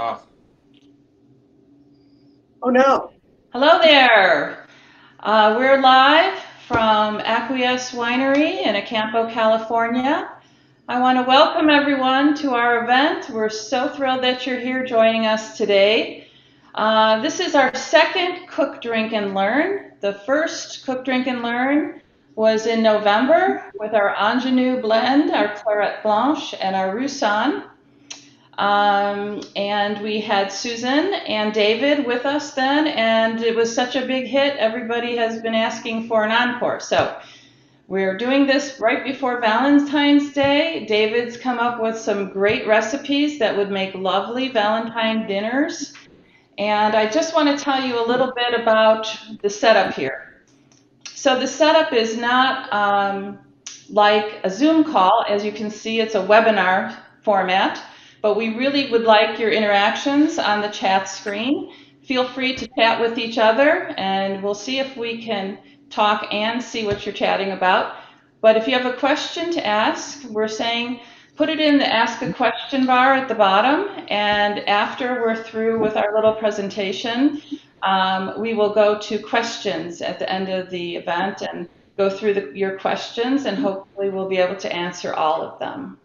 off. Oh no. Hello there. Uh, we're live from Acquiesce Winery in Acampo, California. I want to welcome everyone to our event. We're so thrilled that you're here joining us today. Uh, this is our second Cook, Drink, and Learn. The first Cook, Drink, and Learn was in November with our Ingenue blend, our Clairette Blanche, and our Roussanne. Um, and we had Susan and David with us then, and it was such a big hit. Everybody has been asking for an encore. So we're doing this right before Valentine's Day. David's come up with some great recipes that would make lovely Valentine dinners. And I just want to tell you a little bit about the setup here. So the setup is not um, like a Zoom call. As you can see, it's a webinar format but we really would like your interactions on the chat screen. Feel free to chat with each other and we'll see if we can talk and see what you're chatting about. But if you have a question to ask, we're saying put it in the ask a question bar at the bottom and after we're through with our little presentation, um, we will go to questions at the end of the event and go through the, your questions and hopefully we'll be able to answer all of them.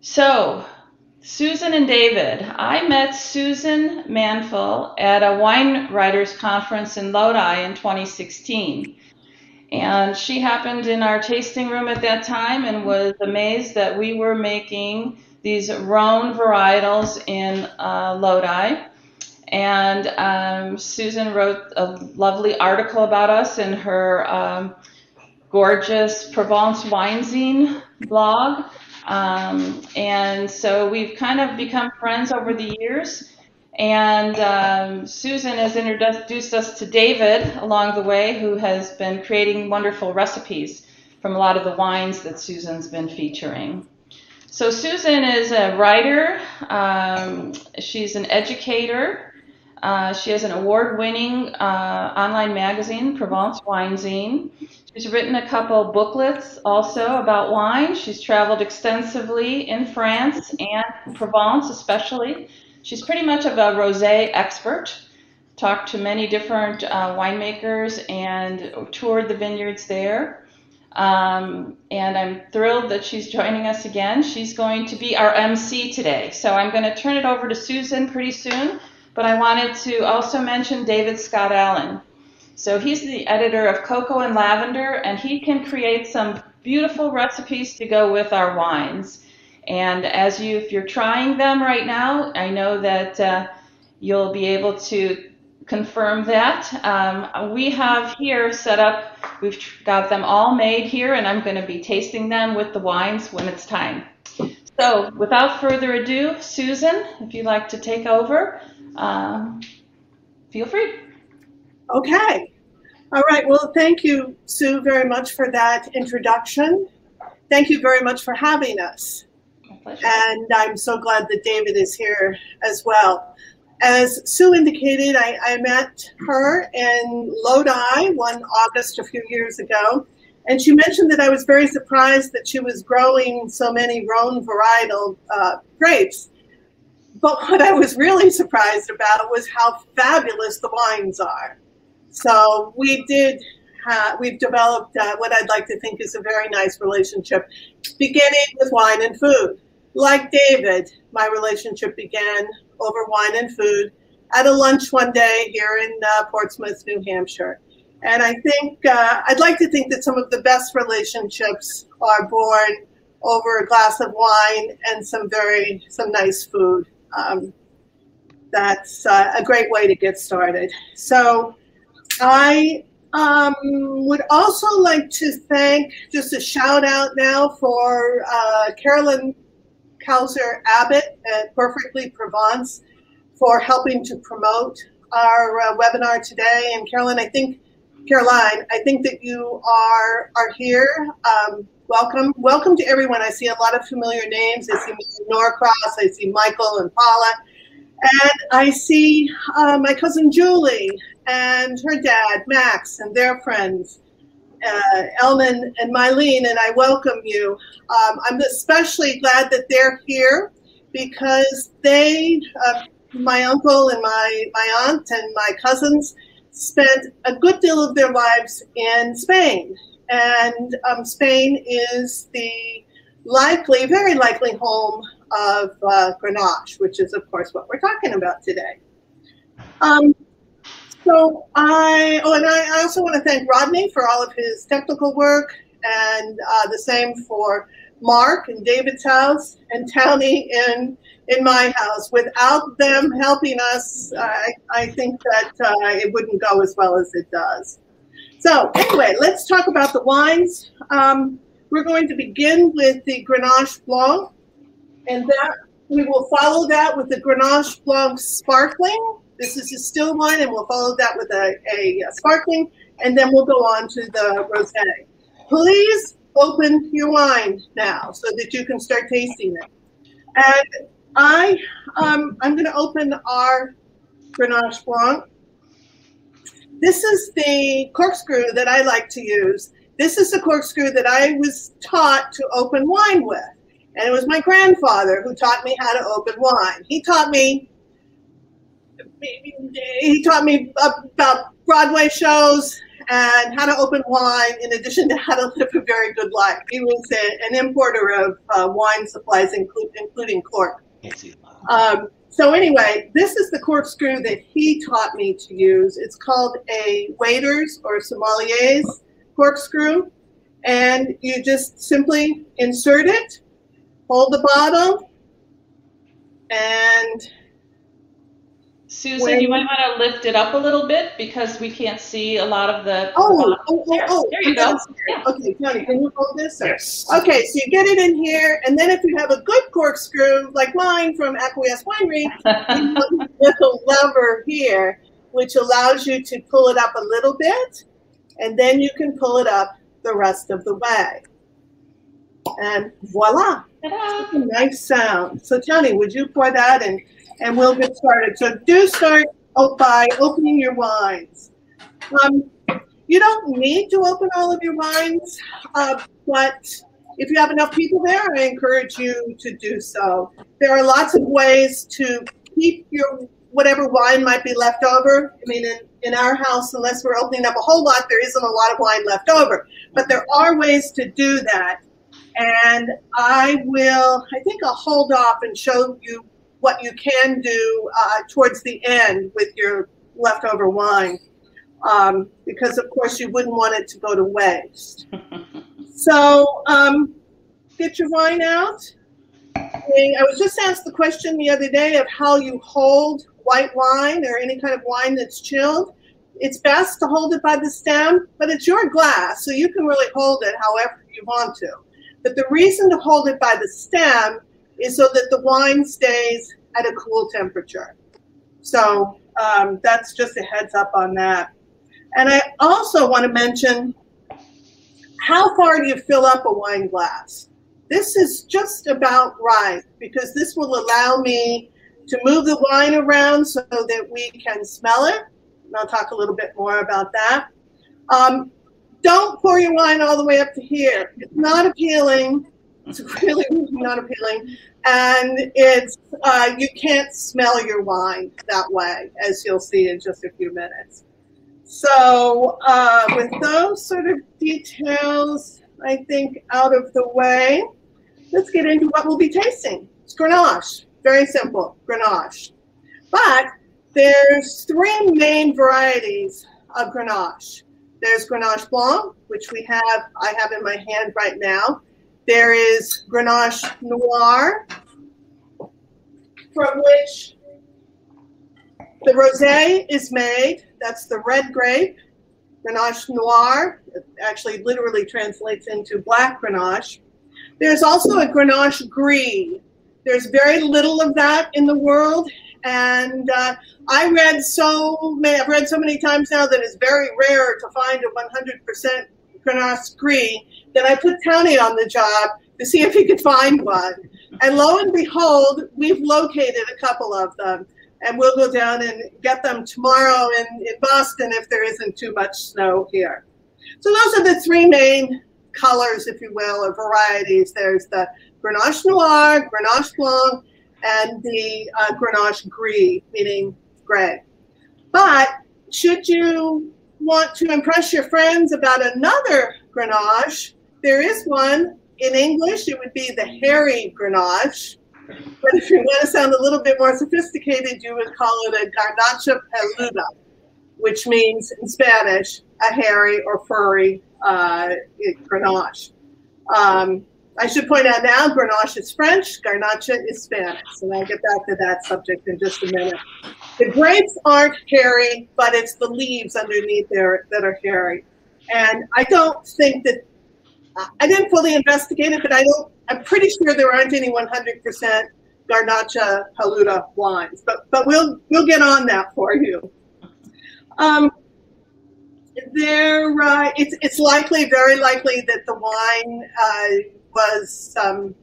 So Susan and David. I met Susan Manfull at a wine writers conference in Lodi in 2016. And she happened in our tasting room at that time and was amazed that we were making these Rhone varietals in uh, Lodi. And um, Susan wrote a lovely article about us in her um, gorgeous Provence wine zine blog. Um, and so we've kind of become friends over the years. And um, Susan has introduced us to David along the way, who has been creating wonderful recipes from a lot of the wines that Susan's been featuring. So Susan is a writer. Um, she's an educator. Uh, she has an award-winning uh, online magazine, Provence Wine Zine. She's written a couple booklets also about wine. She's traveled extensively in France and Provence, especially. She's pretty much of a rosé expert. Talked to many different uh, winemakers and toured the vineyards there. Um, and I'm thrilled that she's joining us again. She's going to be our MC today. So I'm going to turn it over to Susan pretty soon. But I wanted to also mention David Scott Allen. So he's the editor of Cocoa and Lavender, and he can create some beautiful recipes to go with our wines. And as you, if you're trying them right now, I know that uh, you'll be able to confirm that. Um, we have here set up, we've got them all made here, and I'm going to be tasting them with the wines when it's time. So without further ado, Susan, if you'd like to take over, uh, feel free. Okay. All right. Well, thank you, Sue, very much for that introduction. Thank you very much for having us. And I'm so glad that David is here as well. As Sue indicated, I, I met her in Lodi one August a few years ago. And she mentioned that I was very surprised that she was growing so many Rhone varietal uh, grapes. But what I was really surprised about was how fabulous the wines are. So we did, have, we've developed uh, what I'd like to think is a very nice relationship, beginning with wine and food. Like David, my relationship began over wine and food at a lunch one day here in uh, Portsmouth, New Hampshire. And I think, uh, I'd like to think that some of the best relationships are born over a glass of wine and some very, some nice food. Um, that's uh, a great way to get started. So I um, would also like to thank, just a shout out now for uh, Carolyn Kauser Abbott at Perfectly Provence for helping to promote our uh, webinar today. And Carolyn, I think, Caroline, I think that you are are here. Um, welcome, welcome to everyone. I see a lot of familiar names. I see Norcross, I see Michael and Paula, and I see uh, my cousin Julie and her dad, Max, and their friends, uh, Elman and Mylene, and I welcome you. Um, I'm especially glad that they're here because they, uh, my uncle and my, my aunt and my cousins, spent a good deal of their lives in Spain. And um, Spain is the likely, very likely home of uh, Grenache, which is, of course, what we're talking about today. Um, so I, oh, and I, I, also want to thank Rodney for all of his technical work, and uh, the same for Mark and David's house, and Townie in in my house. Without them helping us, I, I think that uh, it wouldn't go as well as it does. So anyway, let's talk about the wines. Um, we're going to begin with the Grenache Blanc, and that we will follow that with the Grenache Blanc Sparkling. This is a still wine, and we'll follow that with a, a, a sparkling, and then we'll go on to the rosé. Please open your wine now so that you can start tasting it. And I, um, I'm going to open our Grenache Blanc. This is the corkscrew that I like to use. This is the corkscrew that I was taught to open wine with. And it was my grandfather who taught me how to open wine. He taught me he taught me about Broadway shows and how to open wine in addition to how to live a very good life. He was a, an importer of uh, wine supplies, include, including cork. Um, so anyway, this is the corkscrew that he taught me to use. It's called a waiter's or sommelier's corkscrew. And you just simply insert it, hold the bottle, and Susan, when, you might want to lift it up a little bit because we can't see a lot of the. Oh, oh, oh, oh. There oh, you go. Yeah. Okay, Tony, can you hold this? Yes. Okay, so you get it in here, and then if you have a good corkscrew, like mine from Acquiesce Winery, you have a little lever here, which allows you to pull it up a little bit, and then you can pull it up the rest of the way. And voila! Nice sound. So, Tony, would you pour that in? And we'll get started. So do start by opening your wines. Um, you don't need to open all of your wines, uh, but if you have enough people there, I encourage you to do so. There are lots of ways to keep your whatever wine might be left over. I mean, in, in our house, unless we're opening up a whole lot, there isn't a lot of wine left over. But there are ways to do that. And I will, I think I'll hold off and show you what you can do uh, towards the end with your leftover wine. Um, because of course you wouldn't want it to go to waste. so um, get your wine out. I was just asked the question the other day of how you hold white wine or any kind of wine that's chilled. It's best to hold it by the stem, but it's your glass, so you can really hold it however you want to. But the reason to hold it by the stem is so that the wine stays at a cool temperature. So um, that's just a heads up on that. And I also want to mention how far do you fill up a wine glass? This is just about right because this will allow me to move the wine around so that we can smell it. And I'll talk a little bit more about that. Um, don't pour your wine all the way up to here. It's not appealing. It's really not appealing and it's uh, you can't smell your wine that way, as you'll see in just a few minutes. So uh, with those sort of details, I think out of the way, let's get into what we'll be tasting. It's Grenache, very simple, Grenache. But there's three main varieties of Grenache. There's Grenache Blanc, which we have, I have in my hand right now. There is Grenache Noir, from which the rosé is made. That's the red grape. Grenache Noir actually literally translates into black Grenache. There's also a Grenache Gris. There's very little of that in the world, and uh, I read so many. I've read so many times now that it's very rare to find a 100% Grenache Gris Then I put Tony on the job to see if he could find one. And lo and behold, we've located a couple of them. And we'll go down and get them tomorrow in, in Boston if there isn't too much snow here. So those are the three main colors, if you will, or varieties. There's the Grenache Noir, Grenache Blanc, and the uh, Grenache gris, meaning gray. But should you want to impress your friends about another Grenache, there is one in English. It would be the hairy Grenache. But if you want to sound a little bit more sophisticated, you would call it a Garnacha peluda, which means in Spanish a hairy or furry uh, Grenache. Um, I should point out now, Grenache is French, Garnacha is Spanish, and I'll get back to that subject in just a minute. The grapes aren't hairy, but it's the leaves underneath there that are hairy. And I don't think that, I didn't fully investigate it, but I don't, I'm pretty sure there aren't any 100% Garnacha Peluda wines, but, but we'll, we'll get on that for you. Um, there, uh, it's, it's likely, very likely that the wine uh, was um,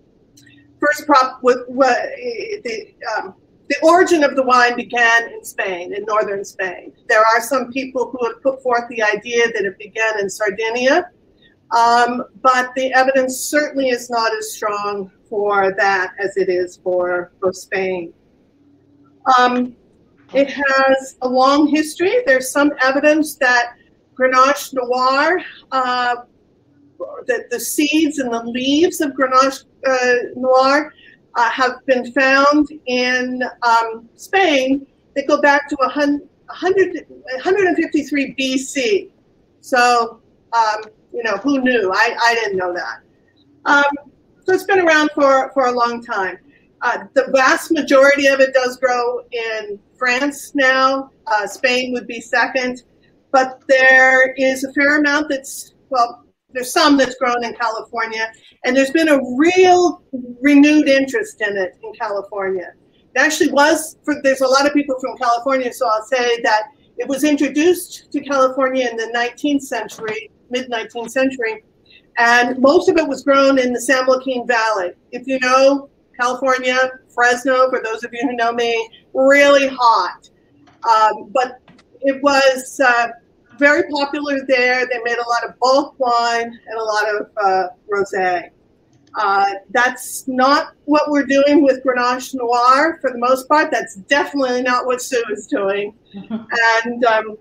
first prop with, the um, the origin of the wine began in Spain, in northern Spain. There are some people who have put forth the idea that it began in Sardinia, um, but the evidence certainly is not as strong for that as it is for, for Spain. Um, it has a long history. There's some evidence that Grenache Noir uh, that the seeds and the leaves of Grenache uh, Noir uh, have been found in um, Spain that go back to 100, 153 BC. So, um, you know, who knew? I, I didn't know that. Um, so it's been around for, for a long time. Uh, the vast majority of it does grow in France now. Uh, Spain would be second. But there is a fair amount that's, well, there's some that's grown in California, and there's been a real renewed interest in it in California. It actually was, for, there's a lot of people from California, so I'll say that it was introduced to California in the 19th century, mid 19th century, and most of it was grown in the San Joaquin Valley. If you know California, Fresno, for those of you who know me, really hot. Um, but it was uh, very popular there. They made a lot of bulk wine and a lot of uh, rosé. Uh, that's not what we're doing with Grenache Noir for the most part. That's definitely not what Sue is doing. and um,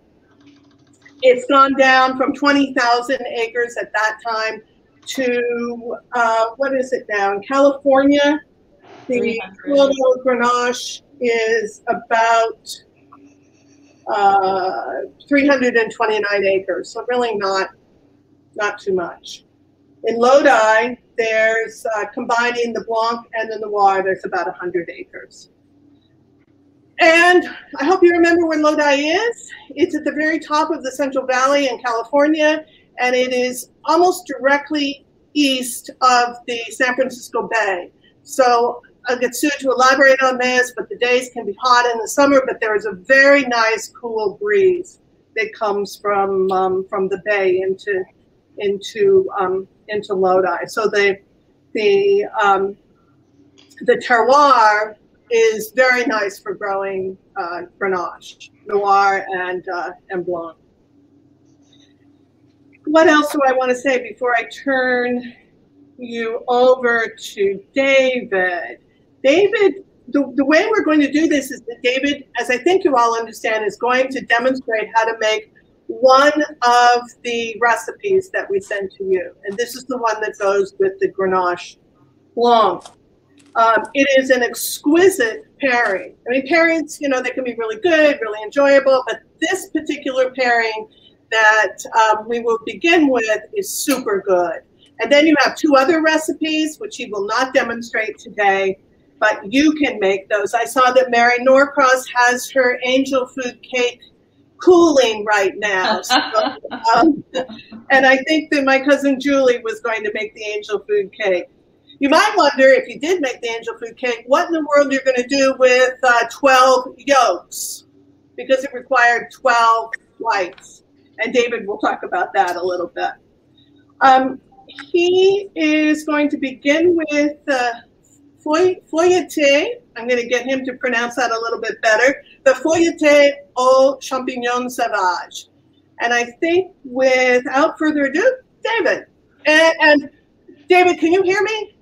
it's gone down from 20,000 acres at that time to, uh, what is it now? In California, the total Grenache is about uh, 329 acres, so really not not too much. In Lodi, there's uh, combining the Blanc and the Noir, there's about 100 acres. And I hope you remember where Lodi is. It's at the very top of the Central Valley in California, and it is almost directly east of the San Francisco Bay. So I'll get Sue to elaborate on this, but the days can be hot in the summer, but there is a very nice cool breeze that comes from um, from the bay into into um, into Lodi. So the the um, the terroir is very nice for growing uh, Grenache, Noir, and uh, and Blanc. What else do I want to say before I turn you over to David? David, the, the way we're going to do this is that David, as I think you all understand, is going to demonstrate how to make one of the recipes that we send to you. And this is the one that goes with the Grenache Blanc. Um, it is an exquisite pairing. I mean, pairings, you know, they can be really good, really enjoyable, but this particular pairing that um, we will begin with is super good. And then you have two other recipes, which he will not demonstrate today, but you can make those. I saw that Mary Norcross has her angel food cake cooling right now. So, um, and I think that my cousin Julie was going to make the angel food cake. You might wonder if you did make the angel food cake, what in the world you're going to do with uh, 12 yolks, because it required 12 whites. And David will talk about that a little bit. Um, he is going to begin with uh, feuilleté, I'm going to get him to pronounce that a little bit better, the feuilleté au champignon sauvage. And I think without further ado, David. And, and David, can you hear me?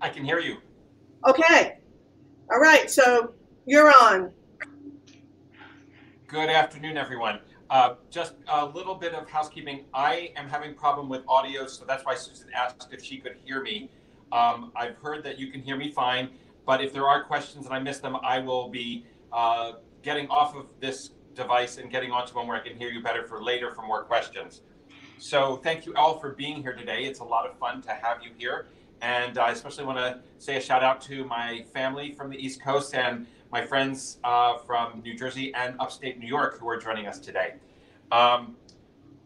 I can hear you. Okay. All All right, so you're on. Good afternoon, everyone. Uh, just a little bit of housekeeping. I am having problem with audio, so that's why Susan asked if she could hear me. Um, I've heard that you can hear me fine, but if there are questions and I miss them, I will be uh, getting off of this device and getting onto one where I can hear you better for later for more questions. So thank you all for being here today. It's a lot of fun to have you here. And I especially want to say a shout out to my family from the East Coast and my friends uh, from New Jersey and upstate New York who are joining us today. Um,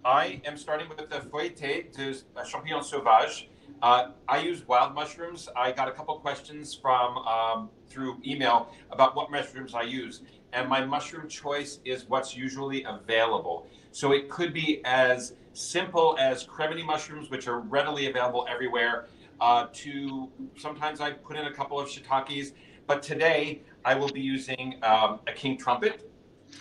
I am starting with the feuilleté de champignon sauvage. Uh, I use wild mushrooms. I got a couple questions from um, through email about what mushrooms I use, and my mushroom choice is what's usually available. So it could be as simple as cremini mushrooms, which are readily available everywhere, uh, to sometimes I put in a couple of shiitakes. But today I will be using um, a king trumpet.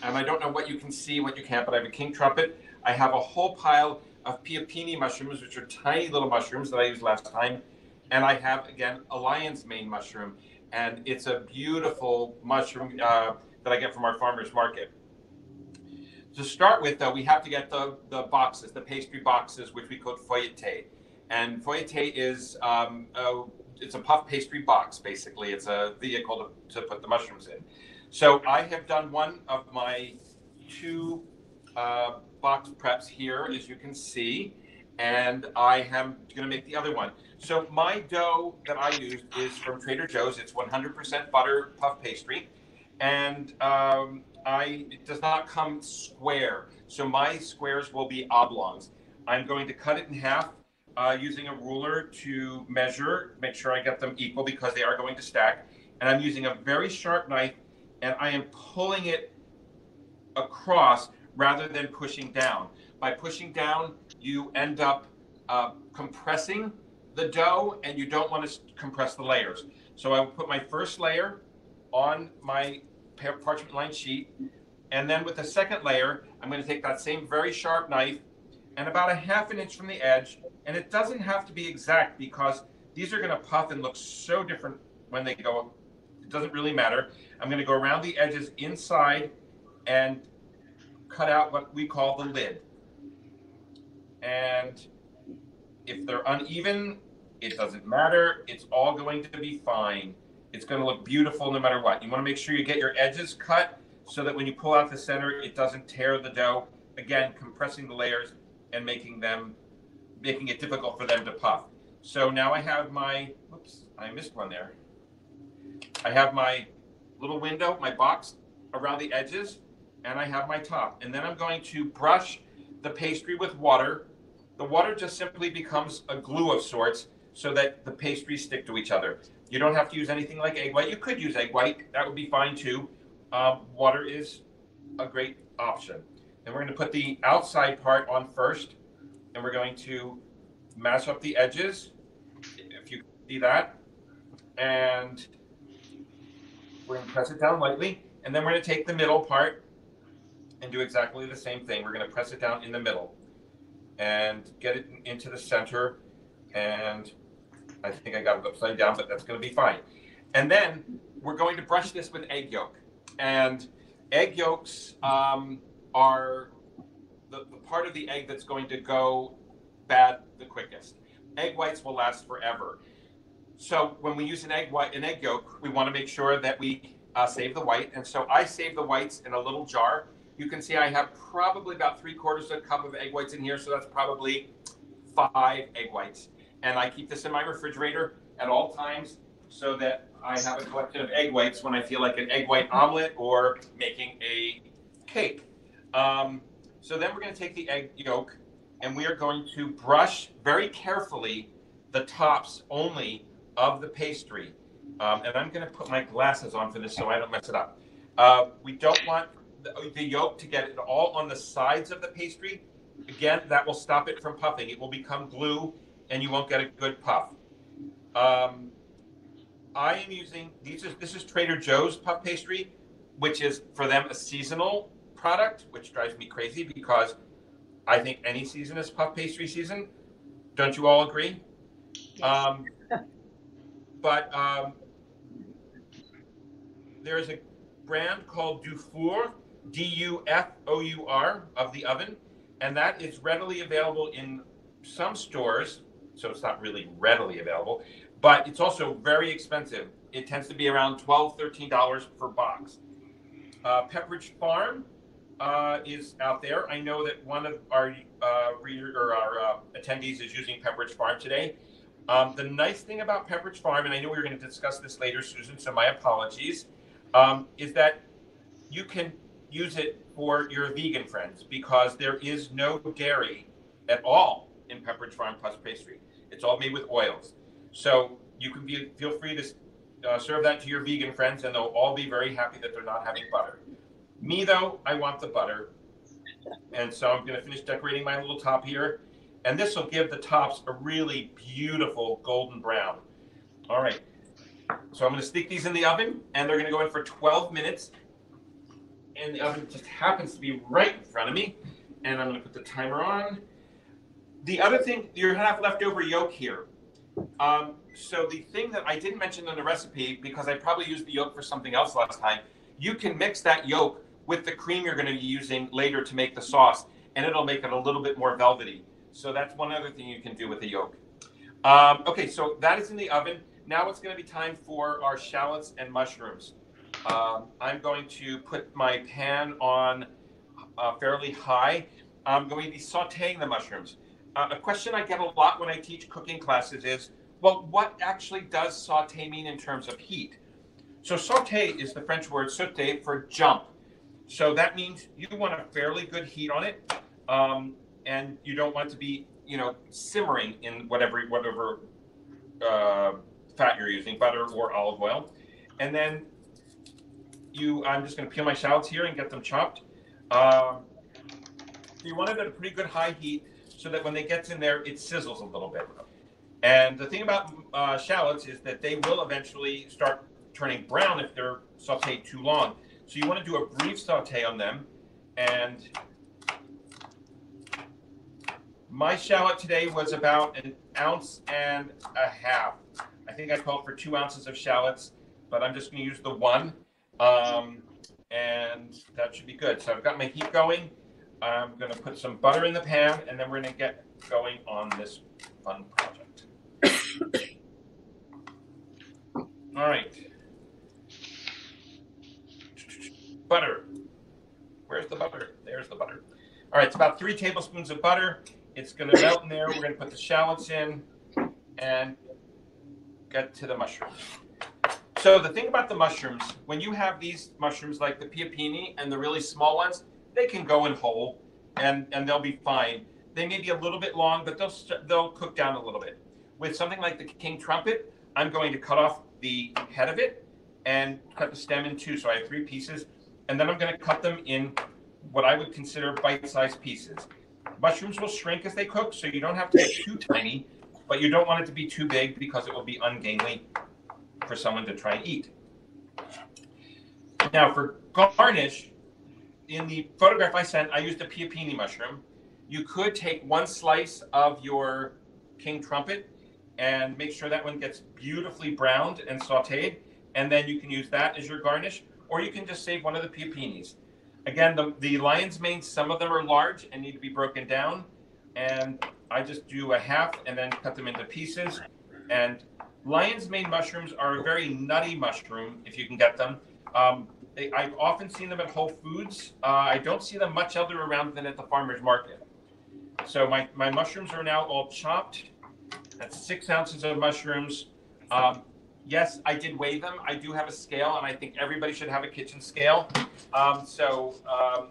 And I don't know what you can see, what you can't, but I have a king trumpet. I have a whole pile of pioppini mushrooms, which are tiny little mushrooms that I used last time. And I have, again, a lion's mane mushroom. And it's a beautiful mushroom uh, that I get from our farmer's market. To start with, though, we have to get the, the boxes, the pastry boxes, which we call feuilleté. And feuilleté is um, a, it's a puff pastry box, basically. It's a vehicle to, to put the mushrooms in. So I have done one of my two uh, box preps here, as you can see, and I am going to make the other one. So my dough that I used is from Trader Joe's. It's 100% butter puff pastry, and um, I it does not come square. So my squares will be oblongs. I'm going to cut it in half uh, using a ruler to measure, make sure I get them equal because they are going to stack. And I'm using a very sharp knife and I am pulling it across rather than pushing down. By pushing down, you end up uh, compressing the dough and you don't want to compress the layers. So I will put my first layer on my parchment lined sheet. And then with the second layer, I'm going to take that same very sharp knife and about a half an inch from the edge. And it doesn't have to be exact because these are going to puff and look so different when they go. It doesn't really matter. I'm going to go around the edges inside and cut out what we call the lid. And if they're uneven, it doesn't matter. It's all going to be fine. It's going to look beautiful no matter what. You want to make sure you get your edges cut so that when you pull out the center, it doesn't tear the dough. Again, compressing the layers and making them, making it difficult for them to puff. So now I have my, oops, I missed one there. I have my little window, my box around the edges, and I have my top. And then I'm going to brush the pastry with water. The water just simply becomes a glue of sorts so that the pastries stick to each other. You don't have to use anything like egg white. You could use egg white. That would be fine too. Um, water is a great option. Then we're going to put the outside part on first. And we're going to mash up the edges, if you see that. And we're going to press it down lightly. And then we're going to take the middle part and do exactly the same thing. We're going to press it down in the middle and get it into the center. And I think I got it upside down, but that's going to be fine. And then we're going to brush this with egg yolk. And egg yolks um, are the, the part of the egg that's going to go bad the quickest. Egg whites will last forever. So when we use an egg white, an egg yolk, we want to make sure that we uh, save the white. And so I save the whites in a little jar. You can see I have probably about three quarters of a cup of egg whites in here. So that's probably five egg whites. And I keep this in my refrigerator at all times so that I have a collection of egg whites when I feel like an egg white omelet or making a cake. Um, so then we're going to take the egg yolk and we are going to brush very carefully the tops only of the pastry. Um, and I'm going to put my glasses on for this so I don't mess it up. Uh, we don't want the, yolk to get it all on the sides of the pastry. Again, that will stop it from puffing. It will become glue and you won't get a good puff. Um, I am using these. Is, this is Trader Joe's puff pastry, which is for them a seasonal product, which drives me crazy because I think any season is puff pastry season. Don't you all agree? Yes. Um, but um, there's a brand called Dufour, D U F O U R, of the oven, and that is readily available in some stores. So it's not really readily available, but it's also very expensive. It tends to be around $12, $13 per box. Uh, Pepperidge Farm uh, is out there. I know that one of our uh, reader or our uh, attendees is using Pepperidge Farm today. Um, the nice thing about Pepperidge Farm, and I know we are going to discuss this later, Susan, so my apologies, um, is that you can use it for your vegan friends because there is no dairy at all in Pepperidge Farm Plus pastry. It's all made with oils. So you can be, feel free to uh, serve that to your vegan friends, and they'll all be very happy that they're not having butter. Me, though, I want the butter. And so I'm going to finish decorating my little top here. And this will give the tops a really beautiful golden brown. All right. So I'm going to stick these in the oven, and they're going to go in for 12 minutes. And the oven just happens to be right in front of me. And I'm going to put the timer on. The other thing, you have leftover yolk here. Um, so the thing that I didn't mention in the recipe, because I probably used the yolk for something else last time, you can mix that yolk with the cream you're going to be using later to make the sauce, and it'll make it a little bit more velvety. So that's one other thing you can do with the yolk. Um, okay, so that is in the oven. Now it's going to be time for our shallots and mushrooms. Um, I'm going to put my pan on uh, fairly high. I'm going to be sauteing the mushrooms. Uh, a question I get a lot when I teach cooking classes is, well, what actually does saute mean in terms of heat? So saute is the French word saute for jump. So that means you want a fairly good heat on it, um, and you don't want to be, you know, simmering in whatever whatever uh, fat you're using, butter or olive oil. And then you, I'm just going to peel my shallots here and get them chopped. Um, you want it at a pretty good high heat so that when it gets in there, it sizzles a little bit. And the thing about uh, shallots is that they will eventually start turning brown if they're sauteed too long. So you want to do a brief saute on them. And my shallot today was about an ounce and a half. I think I called for two ounces of shallots, but I'm just going to use the one. Um, and that should be good. So I've got my heat going. I'm going to put some butter in the pan, and then we're going to get going on this fun project. All right. butter. Where's the butter? There's the butter. All right, it's about three tablespoons of butter. It's going to melt in there. We're going to put the shallots in and get to the mushrooms. So the thing about the mushrooms, when you have these mushrooms like the pioppini and the really small ones, they can go in whole and, and they'll be fine. They may be a little bit long, but they'll, they'll cook down a little bit. With something like the king trumpet, I'm going to cut off the head of it and cut the stem in two. So I have three pieces and then I'm going to cut them in what I would consider bite-sized pieces. Mushrooms will shrink as they cook, so you don't have to get too tiny, but you don't want it to be too big because it will be ungainly for someone to try and eat. Now, for garnish, in the photograph I sent, I used a pioppini mushroom. You could take one slice of your king trumpet and make sure that one gets beautifully browned and sauteed, and then you can use that as your garnish or you can just save one of the pioppinis. Again, the, the lion's mane, some of them are large and need to be broken down. And I just do a half and then cut them into pieces. And lion's mane mushrooms are a very nutty mushroom if you can get them. Um, they, I've often seen them at Whole Foods. Uh, I don't see them much other around than at the farmer's market. So my, my mushrooms are now all chopped. That's six ounces of mushrooms. Um, yes, I did weigh them. I do have a scale, and I think everybody should have a kitchen scale. Um, so um,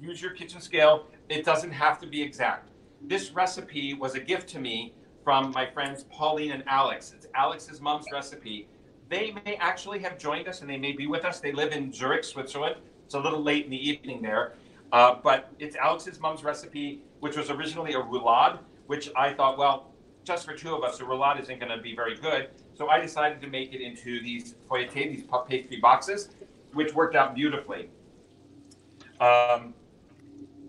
use your kitchen scale. It doesn't have to be exact. This recipe was a gift to me from my friends Pauline and Alex. It's Alex's mom's recipe. They may actually have joined us and they may be with us. They live in Zurich, Switzerland. It's a little late in the evening there. Uh, but it's Alex's mom's recipe, which was originally a roulade, which I thought, well, just for two of us, a roulade isn't going to be very good. So I decided to make it into these feuilletés, these puff pastry boxes, which worked out beautifully. Um,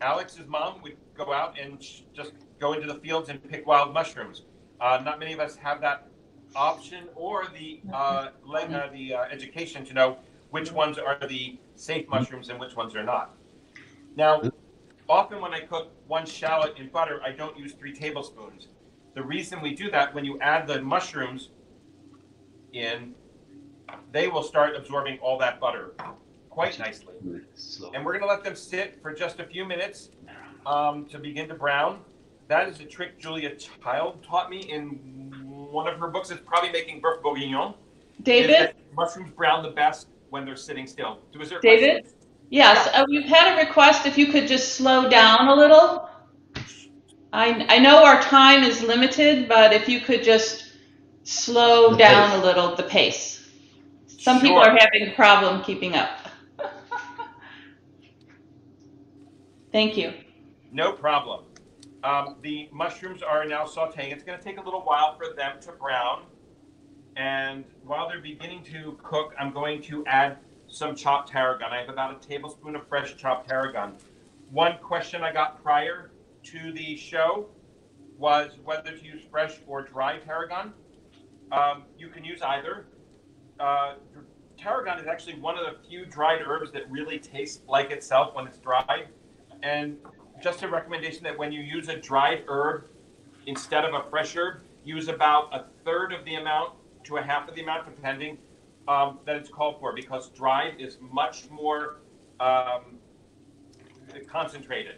Alex's mom would go out and just go into the fields and pick wild mushrooms. Uh, not many of us have that option or the uh, uh, the uh, education to know which ones are the safe mushrooms and which ones are not. Now, often when I cook one shallot in butter, I don't use three tablespoons. The reason we do that, when you add the mushrooms in, they will start absorbing all that butter quite nicely. And we're going to let them sit for just a few minutes um, to begin to brown. That is a trick Julia Child taught me in one of her books. It's probably making boeuf bourguignon. David? Mushrooms brown the best when they're sitting still. David? Question? Yes, uh, we've had a request if you could just slow down a little. I, I know our time is limited, but if you could just slow the down pace. a little the pace. Some sure. people are having a problem keeping up. Thank you. No problem. Um, the mushrooms are now sauteing. It's going to take a little while for them to brown. And while they're beginning to cook, I'm going to add some chopped tarragon. I have about a tablespoon of fresh chopped tarragon. One question I got prior to the show was whether to use fresh or dry tarragon. Um, you can use either. Uh, tarragon is actually one of the few dried herbs that really tastes like itself when it's dried. And just a recommendation that when you use a dried herb instead of a fresh herb, use about a third of the amount to a half of the amount, depending um, that it's called for, because dried is much more um, concentrated.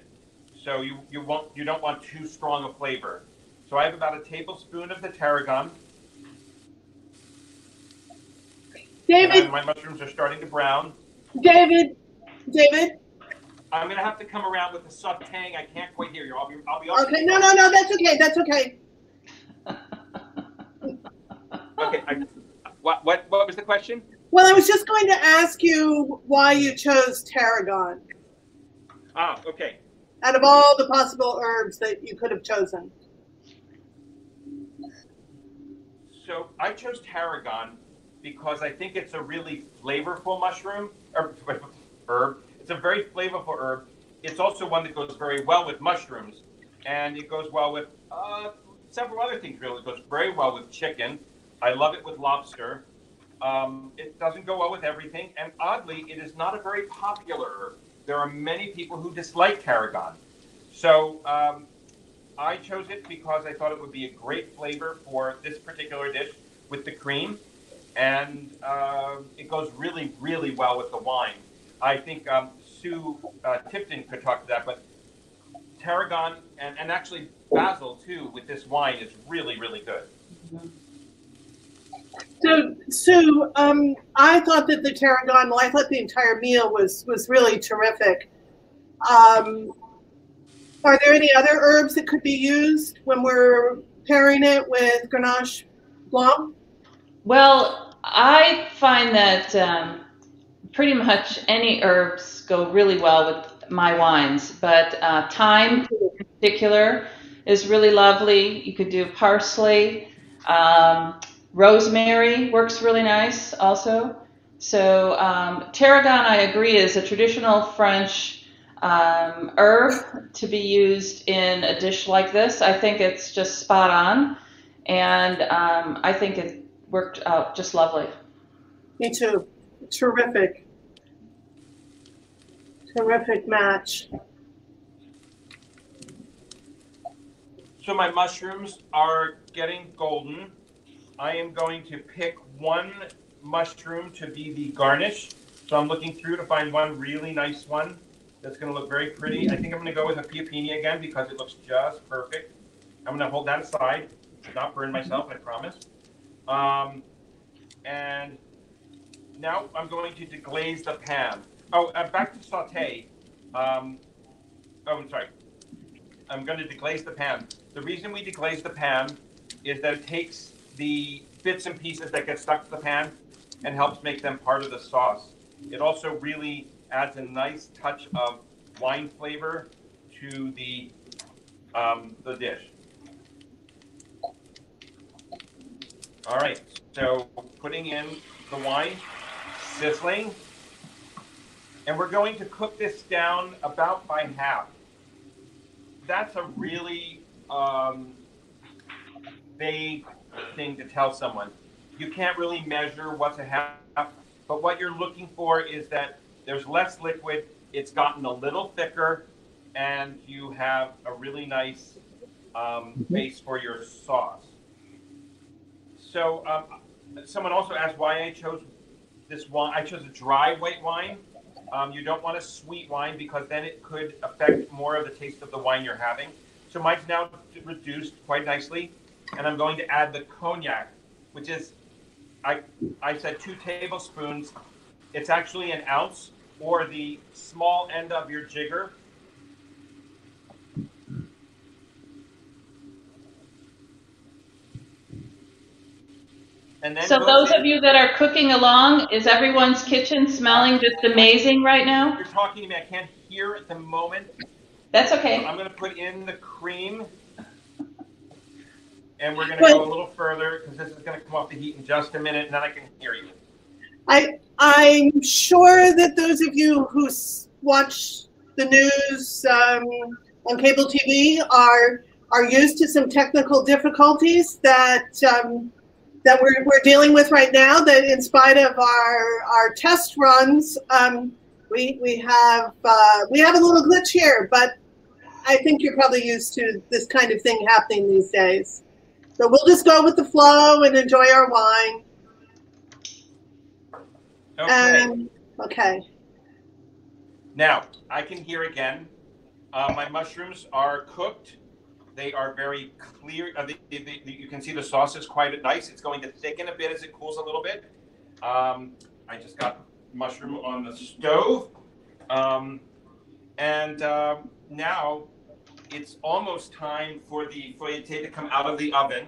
So you, you won't you don't want too strong a flavor. So I have about a tablespoon of the tarragon. David, my mushrooms are starting to brown. David, David, I'm gonna have to come around with the sauteing. I can't quite hear you. I'll be, I'll be. Okay, no, no, no, that's okay. That's okay. okay. I, what, what, what was the question? Well, I was just going to ask you why you chose tarragon. Ah, okay. Out of all the possible herbs that you could have chosen. So I chose tarragon because I think it's a really flavorful mushroom or herb it's a very flavorful herb. It's also one that goes very well with mushrooms, and it goes well with uh, several other things. Really, it goes very well with chicken. I love it with lobster. Um, it doesn't go well with everything, and oddly, it is not a very popular herb. There are many people who dislike tarragon. So um, I chose it because I thought it would be a great flavor for this particular dish with the cream, and uh, it goes really, really well with the wine. I think um, Sue uh, Tipton could talk to that, but tarragon and, and actually basil too with this wine is really, really good. So, Sue, um, I thought that the tarragon, well, I thought the entire meal was was really terrific. Um, are there any other herbs that could be used when we're pairing it with Grenache Blanc? Well, I find that um, pretty much any herbs go really well with my wines, but uh, thyme in particular is really lovely. You could do parsley. Um, rosemary works really nice also. So um, tarragon, I agree, is a traditional French um, herb to be used in a dish like this. I think it's just spot on, and um, I think it worked out just lovely. Me too. Terrific terrific match. So my mushrooms are getting golden. I am going to pick one mushroom to be the garnish. So I'm looking through to find one really nice one that's going to look very pretty. I think I'm going to go with a Pioppini again because it looks just perfect. I'm going to hold that aside. Not burn myself, I promise. Um, and now I'm going to deglaze the pan. Oh, uh, back to saute. Um, oh, I'm sorry. I'm going to deglaze the pan. The reason we deglaze the pan is that it takes the bits and pieces that get stuck to the pan and helps make them part of the sauce. It also really adds a nice touch of wine flavor to the um, the dish. All right, so putting in the wine, sizzling, and we're going to cook this down about by half. That's a really um, vague thing to tell someone. You can't really measure what's a half. but what you're looking for is that there's less liquid, it's gotten a little thicker, and you have a really nice um, Mhm. base for your sauce. So, um, someone also asked why I chose this wine. I chose a dry white wine. Um, you don't want a sweet wine because then it could affect more of the taste of the wine you're having. So mine's now reduced quite nicely, and I'm going to add the cognac, which is, I I said two tablespoons. It's actually an ounce or the small end of your jigger. So those in- of you that are cooking along, is everyone's kitchen smelling just amazing right now? You're talking to me. I can't hear at the moment. That's okay. I'm going to put in the cream. And we're going to go a little further because this is going to come off the heat in just a minute and then I can hear you. I, I'm sure that those of you who s- watch the news um, on cable TV are are used to some technical difficulties that um, that we're, we're dealing with right now. That in spite of our our test runs, um, we we have uh, we have a little glitch here, but I think you're probably used to this kind of thing happening these days. So we'll just go with the flow and enjoy our wine. Okay. Um, okay. Now, I can hear again. Uh, my mushrooms are cooked. They are very clear. Uh, the, the, the, you can see the sauce is quite nice. It's going to thicken a bit as it cools a little bit. Um, I just got mushroom on the stove. Um, and uh, now it's almost time for the feuilleté to come out of the oven.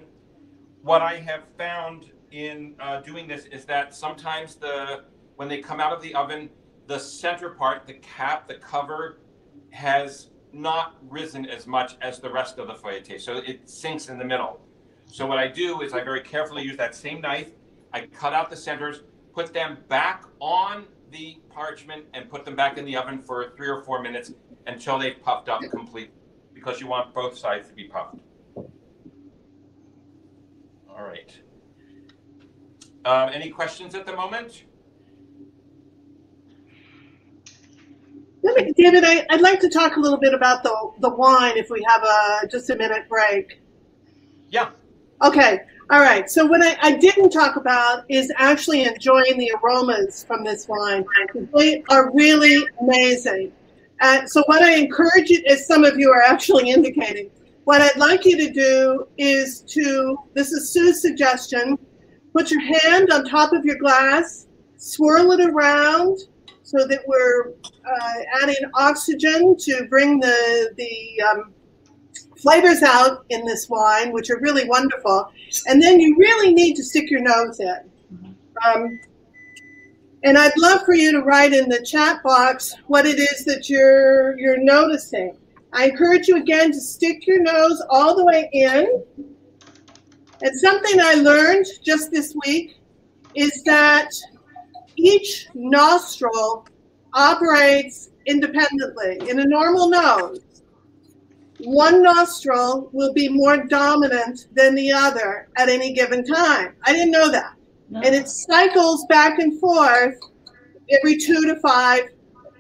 What I have found in uh, doing this is that sometimes the when they come out of the oven, the center part, the cap, the cover, has not risen as much as the rest of the feuilleté. So it sinks in the middle. So what I do is I very carefully use that same knife. I cut out the centers, put them back on the parchment, and put them back in the oven for three or four minutes until they've puffed up completely, because you want both sides to be puffed. All right. Um, any questions at the moment? Let me- David, I, I'd like to talk a little bit about the, the wine if we have a, just a minute break. Yeah. Okay, all right. So what I, I didn't talk about is actually enjoying the aromas from this wine. They are really amazing. Uh, so what I encourage you, as some of you are actually indicating, what I'd like you to do is to, this is Sue's suggestion, put your hand on top of your glass, swirl it around so that we're uh, adding oxygen to bring the, the um, flavors out in this wine, which are really wonderful. And then you really need to stick your nose in. Um, and I'd love for you to write in the chat box what it is that you're you're noticing. I encourage you again to stick your nose all the way in. And something I learned just this week is that each nostril operates independently. In a normal nose, one nostril will be more dominant than the other at any given time. I didn't know that. No. And it cycles back and forth every two to five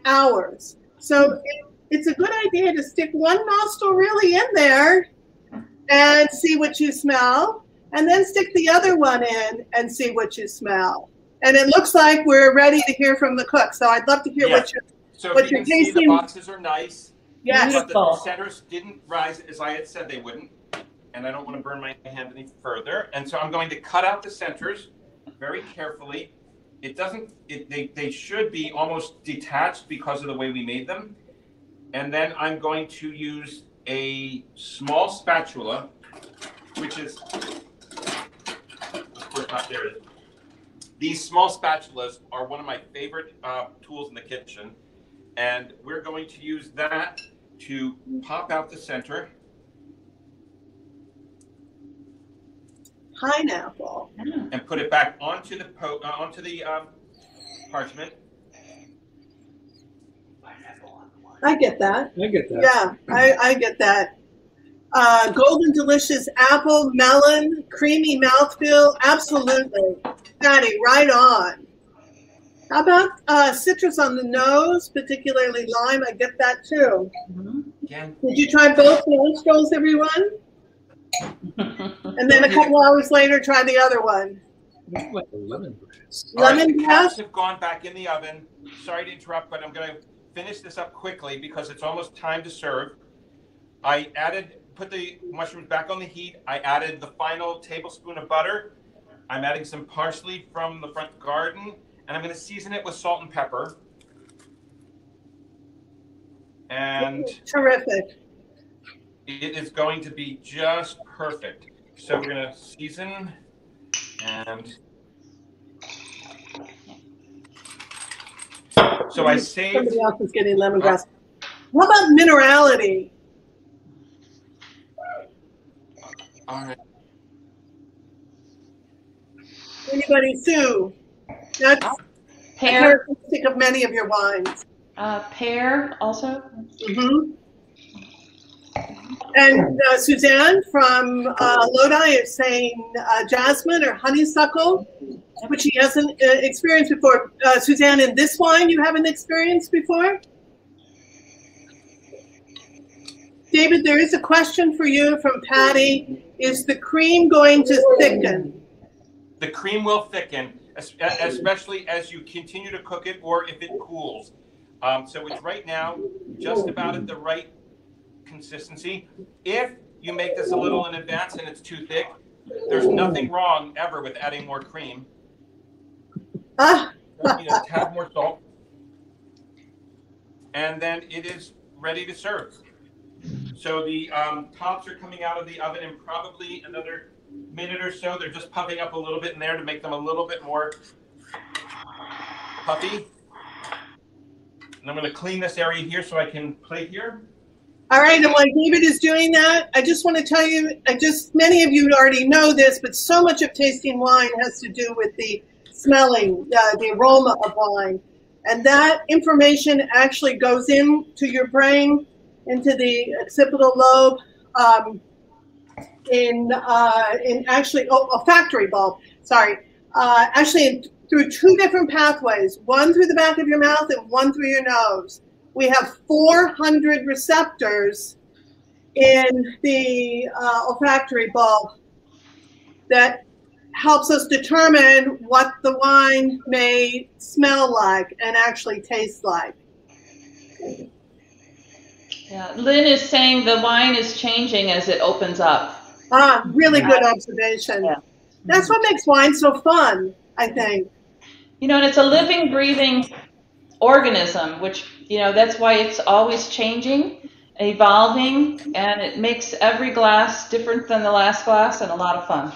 hours. So it's a good idea to stick one nostril really in there and see what you smell, and then stick the other one in and see what you smell. And it looks like we're ready to hear from the cook. So I'd love to hear what you. So But if you you're can see, the tasting- boxes are nice. Yes. But the centers didn't rise as I had said they wouldn't. And I don't want to burn my hand any further. And so I'm going to cut out the centers very carefully. It doesn't, it, they, they should be almost detached because of the way we made them. And then I'm going to use a small spatula, which is, of course, not there. It is. These small spatulas are one of my favorite uh, tools in the kitchen. And we're going to use that to pop out the center. Pineapple. and put it back onto the po- uh, onto the um, parchment. I get that. I get that. Yeah, I, I get that. Uh, golden delicious apple, melon, creamy mouthfeel. Absolutely. Patty, right on. How about uh, citrus on the nose, particularly lime? I get that too. Again, Did you try both nostrils, everyone? And then a couple hours later, try the other one. Like a lemongrass. All right, the Lemongrass? caps have gone back in the oven. Sorry to interrupt, but I'm going to finish this up quickly because it's almost time to serve. I added, put the mushrooms back on the heat. I added the final tablespoon of butter. I'm adding some parsley from the front garden, and I'm going to season it with salt and pepper. And Terrific. it is going to be just perfect. So we're going to season and so I saved Somebody else is getting lemongrass. What about minerality? All right. Anybody, Sue? That's a Pear, characteristic of many of your wines. uh, pear also. Mhm. And uh, Suzanne from uh, Lodi is saying uh, jasmine or honeysuckle, which she hasn't uh, experienced before. Uh, Suzanne, in this wine, you haven't experienced before? David, there is a question for you from Patty. Is the cream going to thicken? The cream will thicken, especially as you continue to cook it or if it cools. Um, so it's right now just about at the right consistency. If you make this a little in advance and it's too thick, there's nothing wrong ever with adding more cream. Ah, Just need a more salt. And then it is ready to serve. So the um, tops are coming out of the oven in probably another minute or so. They're just puffing up a little bit in there to make them a little bit more puffy. And I'm going to clean this area here so I can plate here. All right, and while David is doing that, I just want to tell you, I just, many of you already know this, but so much of tasting wine has to do with the smelling, uh, the aroma of wine. And that information actually goes into your brain, into the occipital lobe, um, in, uh, in actually, oh, olfactory bulb, sorry, uh, actually in, through two different pathways, one through the back of your mouth and one through your nose we have 400 receptors in the uh, olfactory bulb that helps us determine what the wine may smell like and actually taste like. Yeah, Lynn is saying the wine is changing as it opens up. Ah, really good observation. Yeah. That's what makes wine so fun, I think. You know, and it's a living, breathing organism, which, you know, that's why it's always changing, evolving, and it makes every glass different than the last glass and a lot of fun.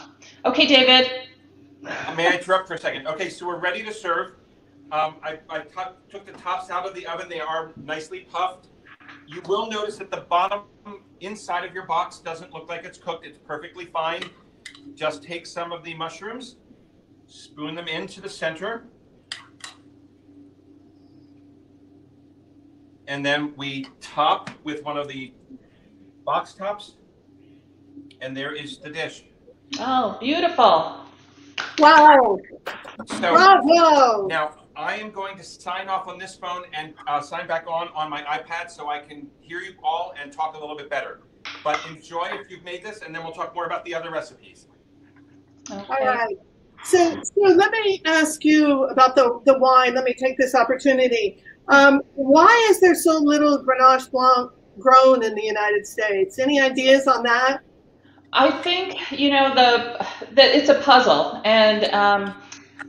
Okay, David. May I interrupt for a second? Okay, so we're ready to serve. Um, I, I took the tops out of the oven. They are nicely puffed. You will notice that the bottom inside of your box doesn't look like it's cooked. It's perfectly fine. Just take some of the mushrooms, spoon them into the center, and then we top with one of the box tops. And there is the dish. Oh, beautiful. Wow. So Bravo. Now, I am going to sign off on this phone and uh, sign back on on my iPad so I can hear you all and talk a little bit better. But enjoy if you've made this, and then we'll talk more about the other recipes. All Okay. right. So, so let me ask you about the, the wine. Let me take this opportunity. Um, why is there so little Grenache Blanc grown in the United States? Any ideas on that? I think you know the that it's a puzzle, and um,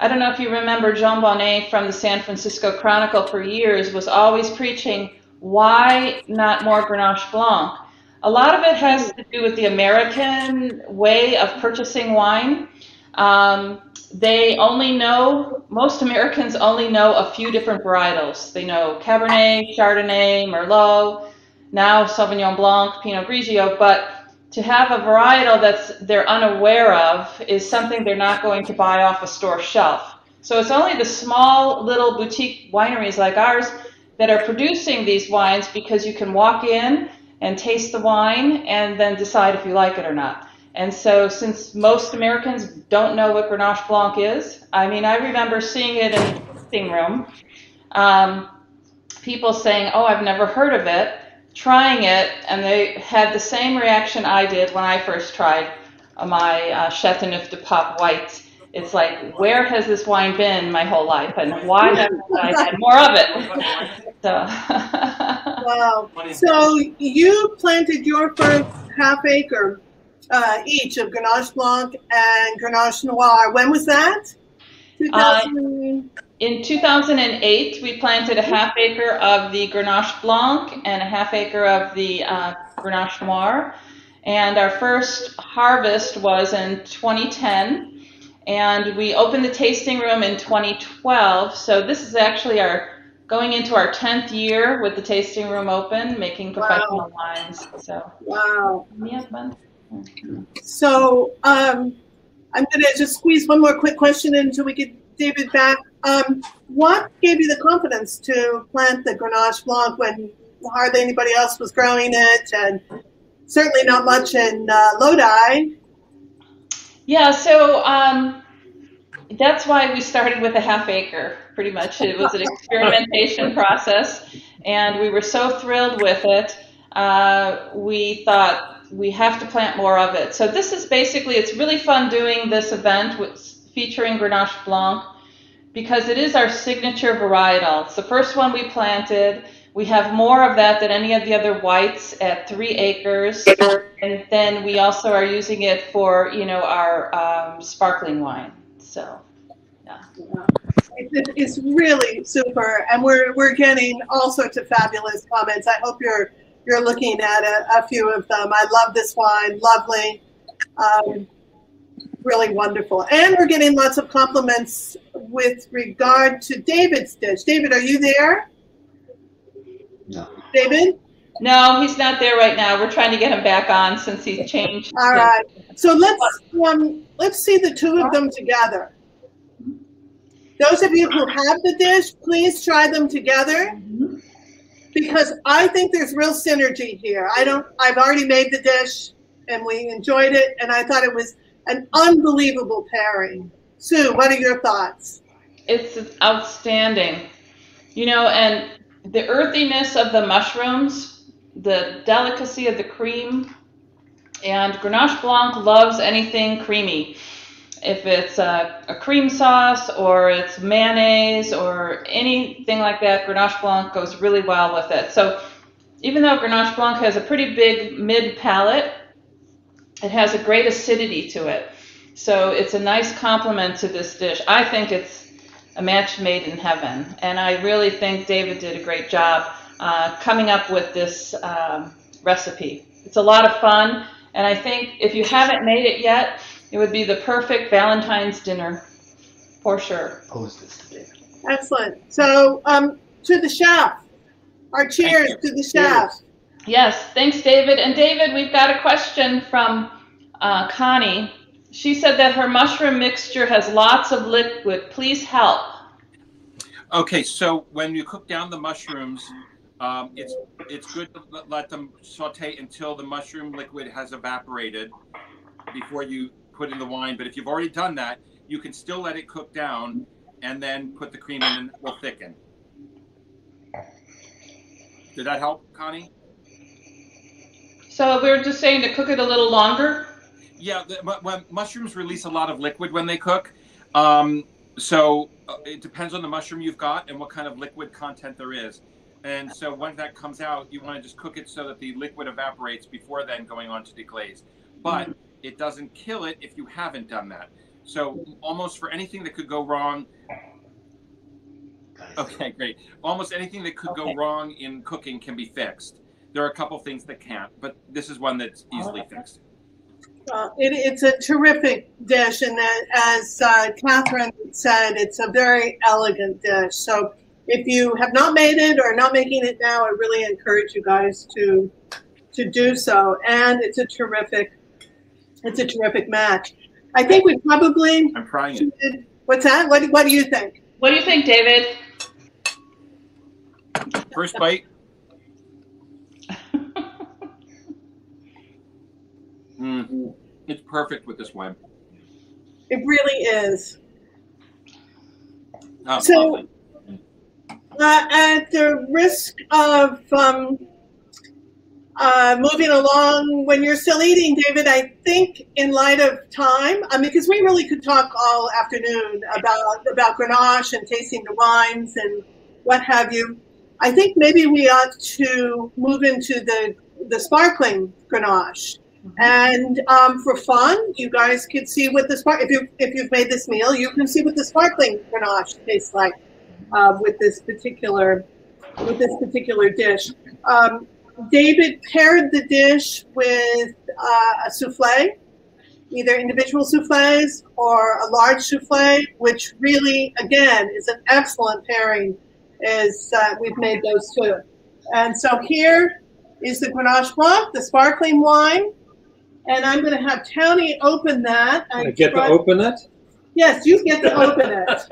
I don't know if you remember Jon Bonné from the San Francisco Chronicle for years was always preaching why not more Grenache Blanc. A lot of it has to do with the American way of purchasing wine. Um, they only know most Americans only know a few different varietals. They know Cabernet, Chardonnay, Merlot, now Sauvignon Blanc, Pinot Grigio, but to have a varietal that's they're unaware of is something they're not going to buy off a store shelf. So it's only the small little boutique wineries like ours that are producing these wines because you can walk in and taste the wine and then decide if you like it or not. And so since most Americans don't know what Grenache Blanc is, I mean, I remember seeing it in the tasting room. Um, people saying, "Oh, I've never heard of it," trying it, and they had the same reaction I did when I first tried my uh, Chateauneuf du Pape White. It's like, where has this wine been my whole life, and why haven't I had more of it? So. wow. So you planted your first half acre uh, each of Grenache Blanc and Grenache Noir. When was that? 2000... Uh, in 2008, we planted a half acre of the Grenache Blanc and a half acre of the uh, Grenache Noir. And our first harvest was in 2010. And we opened the tasting room in 2012. So this is actually our going into our 10th year with the tasting room open, making professional wow. wines. So, wow. So, um, I'm going to just squeeze one more quick question in until we get David back. Um, what gave you the confidence to plant the Grenache Blanc when hardly anybody else was growing it, and certainly not much in uh, Lodi? Yeah, so um, that's why we started with a half acre. Pretty much, it was an experimentation process, and we were so thrilled with it. Uh, we thought we have to plant more of it. So this is basically it's really fun doing this event with, featuring Grenache Blanc because it is our signature varietal. It's the first one we planted. We have more of that than any of the other whites at three acres. And then we also are using it for, you know, our um, sparkling wine. So, yeah. It's really super. And we're, we're getting all sorts of fabulous comments. I hope you're, you're looking at a, a few of them. I love this wine. Lovely. Um, really wonderful. And we're getting lots of compliments with regard to David's dish. David, are you there? No. David? No, he's not there right now. We're trying to get him back on since he's changed. All right. So let's um, let's see the two of them together. Those of you who have the dish, please try them together because I think there's real synergy here. I don't. I've already made the dish and we enjoyed it, and I thought it was an unbelievable pairing. Sue, what are your thoughts? It's outstanding. You know, and the earthiness of the mushrooms, the delicacy of the cream, and Grenache Blanc loves anything creamy. If it's a, a, cream sauce or it's mayonnaise or anything like that, Grenache Blanc goes really well with it. So even though Grenache Blanc has a pretty big mid palate, it has a great acidity to it. So it's a nice complement to this dish. I think it's a match made in heaven. And I really think David did a great job uh, coming up with this um, recipe. It's a lot of fun. And I think if you haven't made it yet, it would be the perfect Valentine's dinner for sure. Pose this to David. Excellent. So um, to the chef, our cheers to the chef. Yes, thanks, David. And David, we've got a question from uh, Connie. She said that her mushroom mixture has lots of liquid. Please help. Okay, so when you cook down the mushrooms, um, it's it's good to let them saute until the mushroom liquid has evaporated before you put in the wine. But if you've already done that, you can still let it cook down and then put the cream in and it will thicken. Did that help, Connie? So we're just saying to cook it a little longer? Yeah, the, when mushrooms release a lot of liquid when they cook. Um, so uh, it depends on the mushroom you've got and what kind of liquid content there is. And so when that comes out, you want to just cook it so that the liquid evaporates before then going on to deglaze. But mm-hmm. it doesn't kill it if you haven't done that. So almost for anything that could go wrong. Okay, great. Almost anything that could okay. go wrong in cooking can be fixed. There are a couple things that can't, but this is one that's easily fixed. Uh, it, it's a terrific dish, and as uh, Catherine said, it's a very elegant dish. So if you have not made it or not making it now, I really encourage you guys to to do so. And it's a terrific, it's a terrific match. I think we probably. I'm trying it. What's that? What, what do you think? What do you think, David? First bite. Mm, it's perfect with this wine. It really is. Oh, so, Uh, at the risk of um, uh, moving along, when you're still eating, David, I think in light of time, I mean, because we really could talk all afternoon about about Grenache and tasting the wines and what have you. I think maybe we ought to move into the the sparkling Grenache. And um, for fun, you guys could see what the spark. If you if you've made this meal, you can see what the sparkling Grenache tastes like uh, with this particular with this particular dish. Um, David paired the dish with uh, a souffle, either individual souffles or a large souffle, which really, again, is an excellent pairing. Is uh, we've made those two, and so here is the Grenache Blanc, the sparkling wine, and I'm going to have Tony open that. I get to open it. Yes, you get to open it.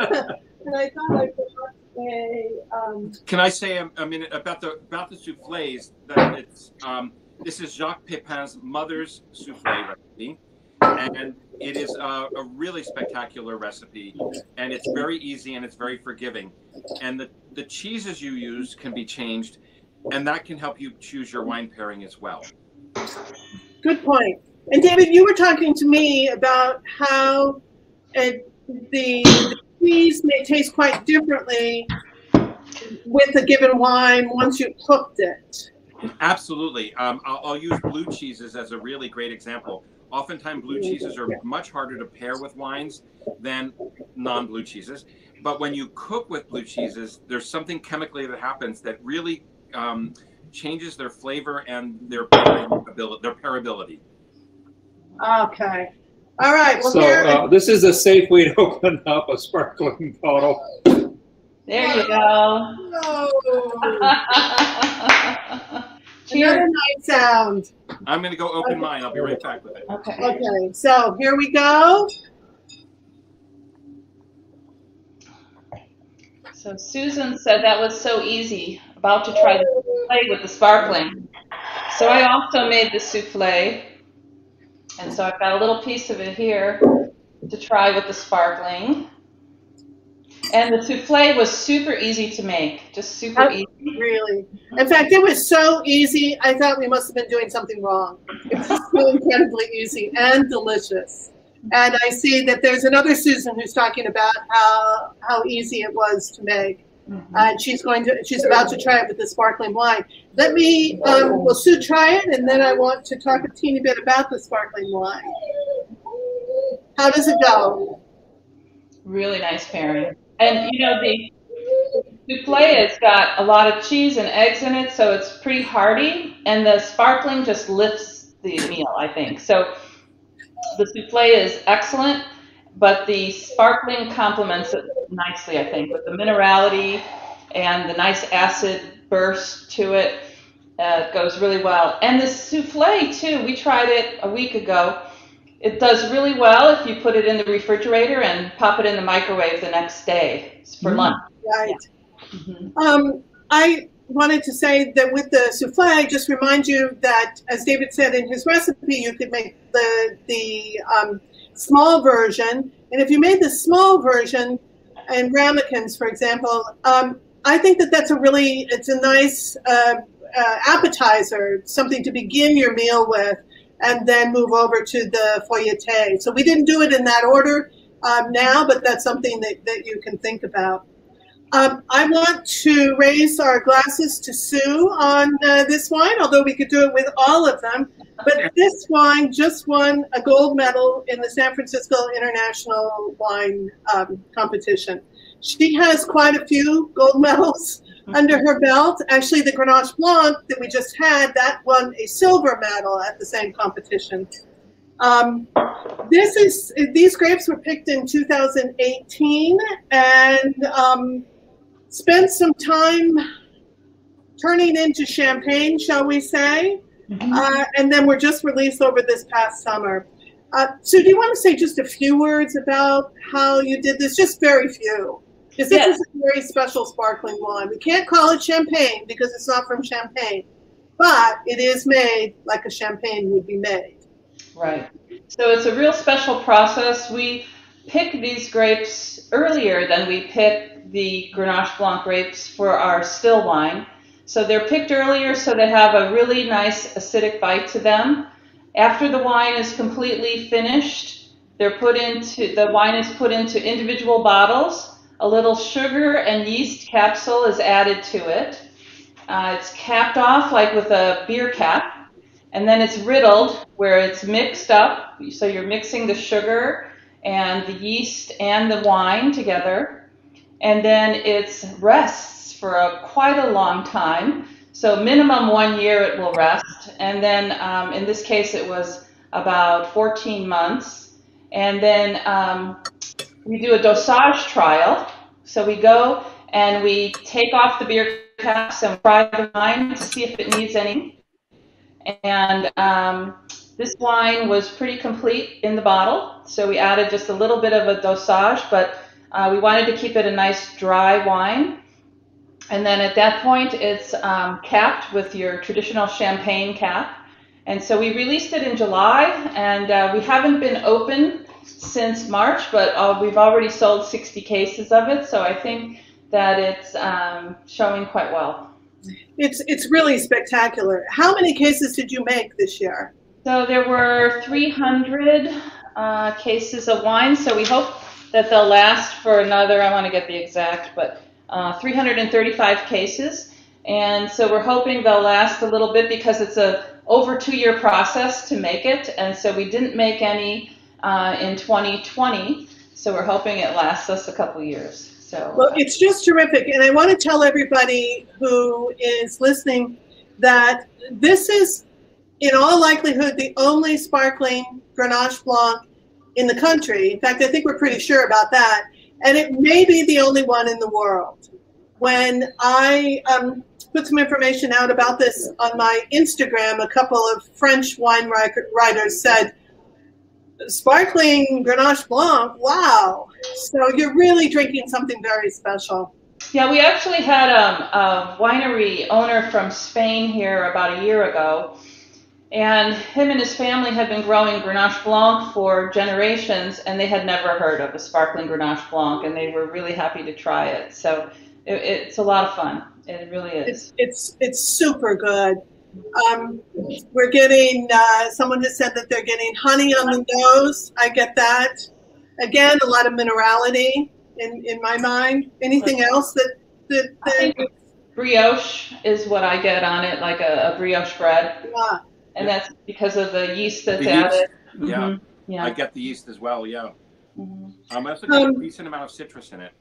and I thought I forgot say. Um, Can I say a, a, minute about the about the souffles? That it's um, this is Jacques Pepin's mother's souffle recipe, and it is a, a, really spectacular recipe, and it's very easy and it's very forgiving. And the the cheeses you use can be changed, and that can help you choose your wine pairing as well. Good point. And David, you were talking to me about how it, the, the cheese may taste quite differently with a given wine once you've cooked it. Absolutely. Um, I'll, I'll, use blue cheeses as a really great example. Oftentimes, blue cheeses are much harder to pair with wines than non blue cheeses. But when you cook with blue cheeses, there's something chemically that happens that really um, changes their flavor and their pairability. Their pairability. Okay. All right. Well, so uh, this is a safe way to open up a sparkling bottle. There you go. Another nice sound. I'm going to go open okay. mine. I'll be right back with it. Okay. Okay. So here we go. So Susan said that was so easy. About to try to play with the sparkling. So I also made the souffle. And so I've got a little piece of it here to try with the sparkling. And the souffle was super easy to make, just super easy. Really? In fact, it was so easy, I thought we must have been doing something wrong. It was so incredibly easy and delicious. And I see that there's another Susan who's talking about how, how easy it was to make. Mm-hmm. And she's going to, she's about to try it with the sparkling wine. Let me, um, will Sue try it, and then I want to talk a teeny bit about the sparkling wine. How does it go? Really nice pairing. And you know, the souffle has got a lot of cheese and eggs in it, so it's pretty hearty, and the sparkling just lifts the meal, I think. So the souffle is excellent, but the sparkling complements it nicely, I think, with the minerality and the nice acid burst to it. Uh, goes really well. And the souffle, too, we tried it a week ago it does really well if you put it in the refrigerator and pop it in the microwave the next day for mm-hmm. lunch. Right. Mm-hmm. Um, I wanted to say that with the souffle, I just remind you that, as David said in his recipe, you could make the the um, small version, and if you made the small version and ramekins, for example, um, I think that that's a really it's a nice uh, uh, appetizer, something to begin your meal with and then move over to the feuilleté. So we didn't do it in that order um, now, but that's something that, that you can think about. Um, I want to raise our glasses to Sue on uh, this wine, although we could do it with all of them. But this wine just won a gold medal in the San Francisco International Wine um, Competition. She has quite a few gold medals under her belt. Actually, the Grenache Blanc that we just had, that won a silver medal at the same competition. Um, this is these grapes were picked in 2018 and um, spent some time turning into champagne, shall we say? Mm-hmm. Uh, and then were just released over this past summer. Uh, so, do you want to say just a few words about how you did this? Just very few. Because this yes. is a very special sparkling wine. We can't call it champagne because it's not from Champagne, but it is made like a champagne would be made. Right. So it's a real special process. We pick these grapes earlier than we pick the Grenache Blanc grapes for our still wine. So they're picked earlier so they have a really nice acidic bite to them. After the wine is completely finished, they're put into the wine is put into individual bottles. A little sugar and yeast capsule is added to it. Uh, it's capped off like with a beer cap, and then it's riddled where it's mixed up. So you're mixing the sugar and the yeast and the wine together, and then it rests for a, quite a long time. So minimum one year it will rest, and then um, in this case it was about 14 months, and then um, we do a dosage trial. So we go and we take off the beer caps and try the wine to see if it needs any. And um, this wine was pretty complete in the bottle, so we added just a little bit of a dosage, but uh, we wanted to keep it a nice dry wine. And then at that point, it's um, capped with your traditional champagne cap. And so we released it in July, and uh, we haven't been open since March, but uh, we've already sold 60 cases of it. So I think that it's um, showing quite well. It's it's really spectacular. How many cases did you make this year? So there were 300 uh, cases of wine. So we hope that they'll last for another. I want to get the exact, but uh, 335 cases. And so we're hoping they'll last a little bit because it's a over two year process to make it. And so we didn't make any uh, in 2020. So we're hoping it lasts us a couple years. So well, it's just terrific. And I want to tell everybody who is listening that this is, in all likelihood, the only sparkling Grenache Blanc in the country. In fact, I think we're pretty sure about that. And it may be the only one in the world. When I um, put some information out about this on my Instagram, a couple of French wine writers said, sparkling Grenache Blanc, wow. So you're really drinking something very special. Yeah, we actually had um, a winery owner from Spain here about a year ago. And him and his family had been growing Grenache Blanc for generations, and they had never heard of a sparkling Grenache Blanc, and they were really happy to try it. So it, it's a lot of fun. It really is. It's it's, it's super good. Um, we're getting, uh, someone has said that they're getting honey on the nose. I get that. Again, a lot of minerality in, in my mind. Anything else that, that, that brioche is what I get on it, like a, a brioche bread. Yeah. And yeah. that's because of the yeast that's the added. Yeast. Yeah. Mm-hmm. yeah. I get the yeast as well. Yeah. Mm-hmm. Um, I also get um, a decent amount of citrus in it.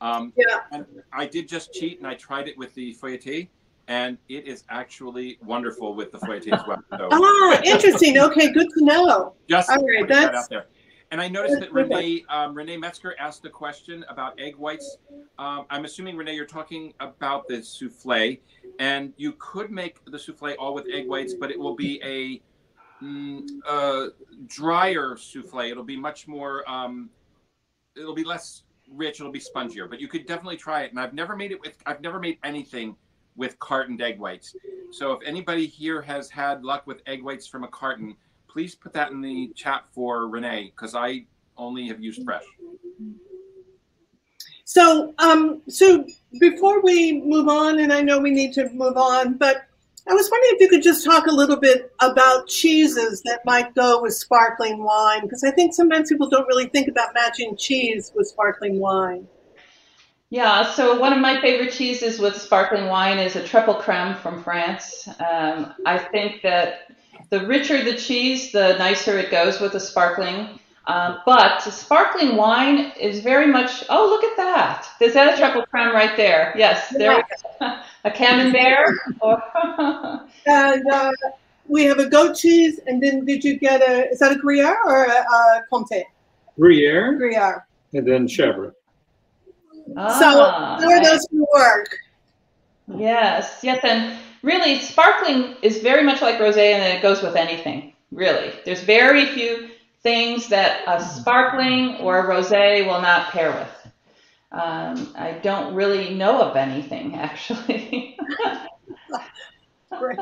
Um, yeah. And I did just cheat and I tried it with the feuilleté and it is actually wonderful with the feuilleté as well. So. ah, interesting. Okay, good to know. Just All right, that's... out there. And I noticed that Renee um, Renee Metzger asked a question about egg whites. Um, I'm assuming Renee, you're talking about the souffle, and you could make the souffle all with egg whites, but it will be a mm, uh, drier souffle. It'll be much more. Um, it'll be less rich. It'll be spongier. But you could definitely try it. And I've never made it with. I've never made anything with cartoned egg whites. So if anybody here has had luck with egg whites from a carton, please put that in the chat for Renee because I only have used fresh. So, um, so before we move on, and I know we need to move on, but I was wondering if you could just talk a little bit about cheeses that might go with sparkling wine, because I think sometimes people don't really think about matching cheese with sparkling wine. Yeah, so one of my favorite cheeses with sparkling wine is a triple creme from France. Um, I think that the richer the cheese, the nicer it goes with the sparkling. Um, but sparkling wine is very much, oh, look at that. Is that a triple creme right there? Yes, there yeah. A camembert? and uh, we have a goat cheese, and then did you get a, is that a Gruyere or a, a Comté? Gruyere. Gruyere. And then Chèvre. Ah, so how are those going to work? Yes, yes, and really, sparkling is very much like rosé, and it goes with anything. Really, there's very few things that a sparkling or a rosé will not pair with. Um, I don't really know of anything actually. Great.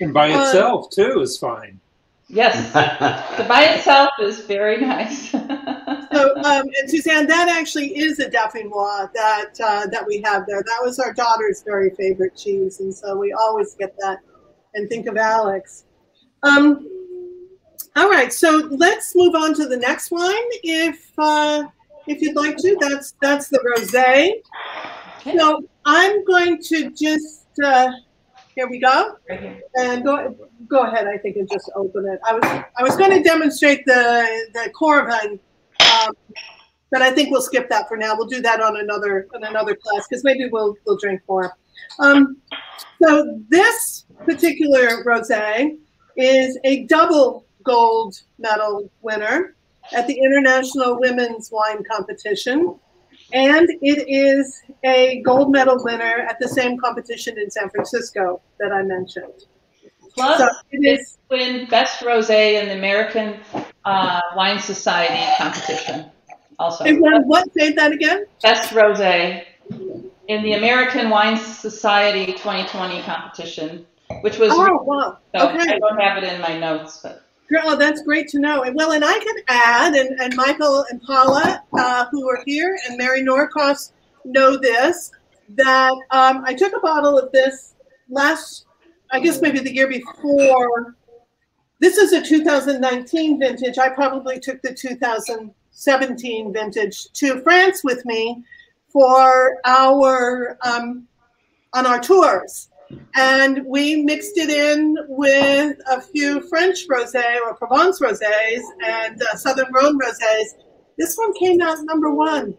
And by uh, itself too is fine. Yes, so by itself is very nice. So, by itself is very nice. so um, and Suzanne, that actually is a Dauphinois that uh, that we have there. That was our daughter's very favorite cheese, and so we always get that and think of Alex. Um, all right, so let's move on to the next one, if uh, if you'd like to. That's that's the rosé. Okay. So I'm going to just uh, here we go. And go, go ahead, I think, and just open it. I was, I was going to demonstrate the, the Coravin, um, but I think we'll skip that for now. We'll do that on another, on another class, because maybe we'll, we'll drink more. Um, so this particular rosé is a double gold medal winner at the International Women's Wine Competition. And it is a gold medal winner at the same competition in San Francisco that I mentioned. Plus, So it is, win Best Rosé in the American uh, Wine Society competition also. it won what? Say that again? Best Rosé in the American Wine Society 2020 competition, which was, Oh, wow. so Okay. I don't have it in my notes, but Oh, that's great to know. And Well, and I can add, and, and Michael and Paula, uh, who are here, and Mary Norcross know this, that um, I took a bottle of this last, I guess maybe the year before. This is a 2019 vintage. I probably took the 2017 vintage to France with me for our um, on our tours and we mixed it in with a few French rosé or Provence rosés and uh, Southern Rhone rosés. This one came out number one.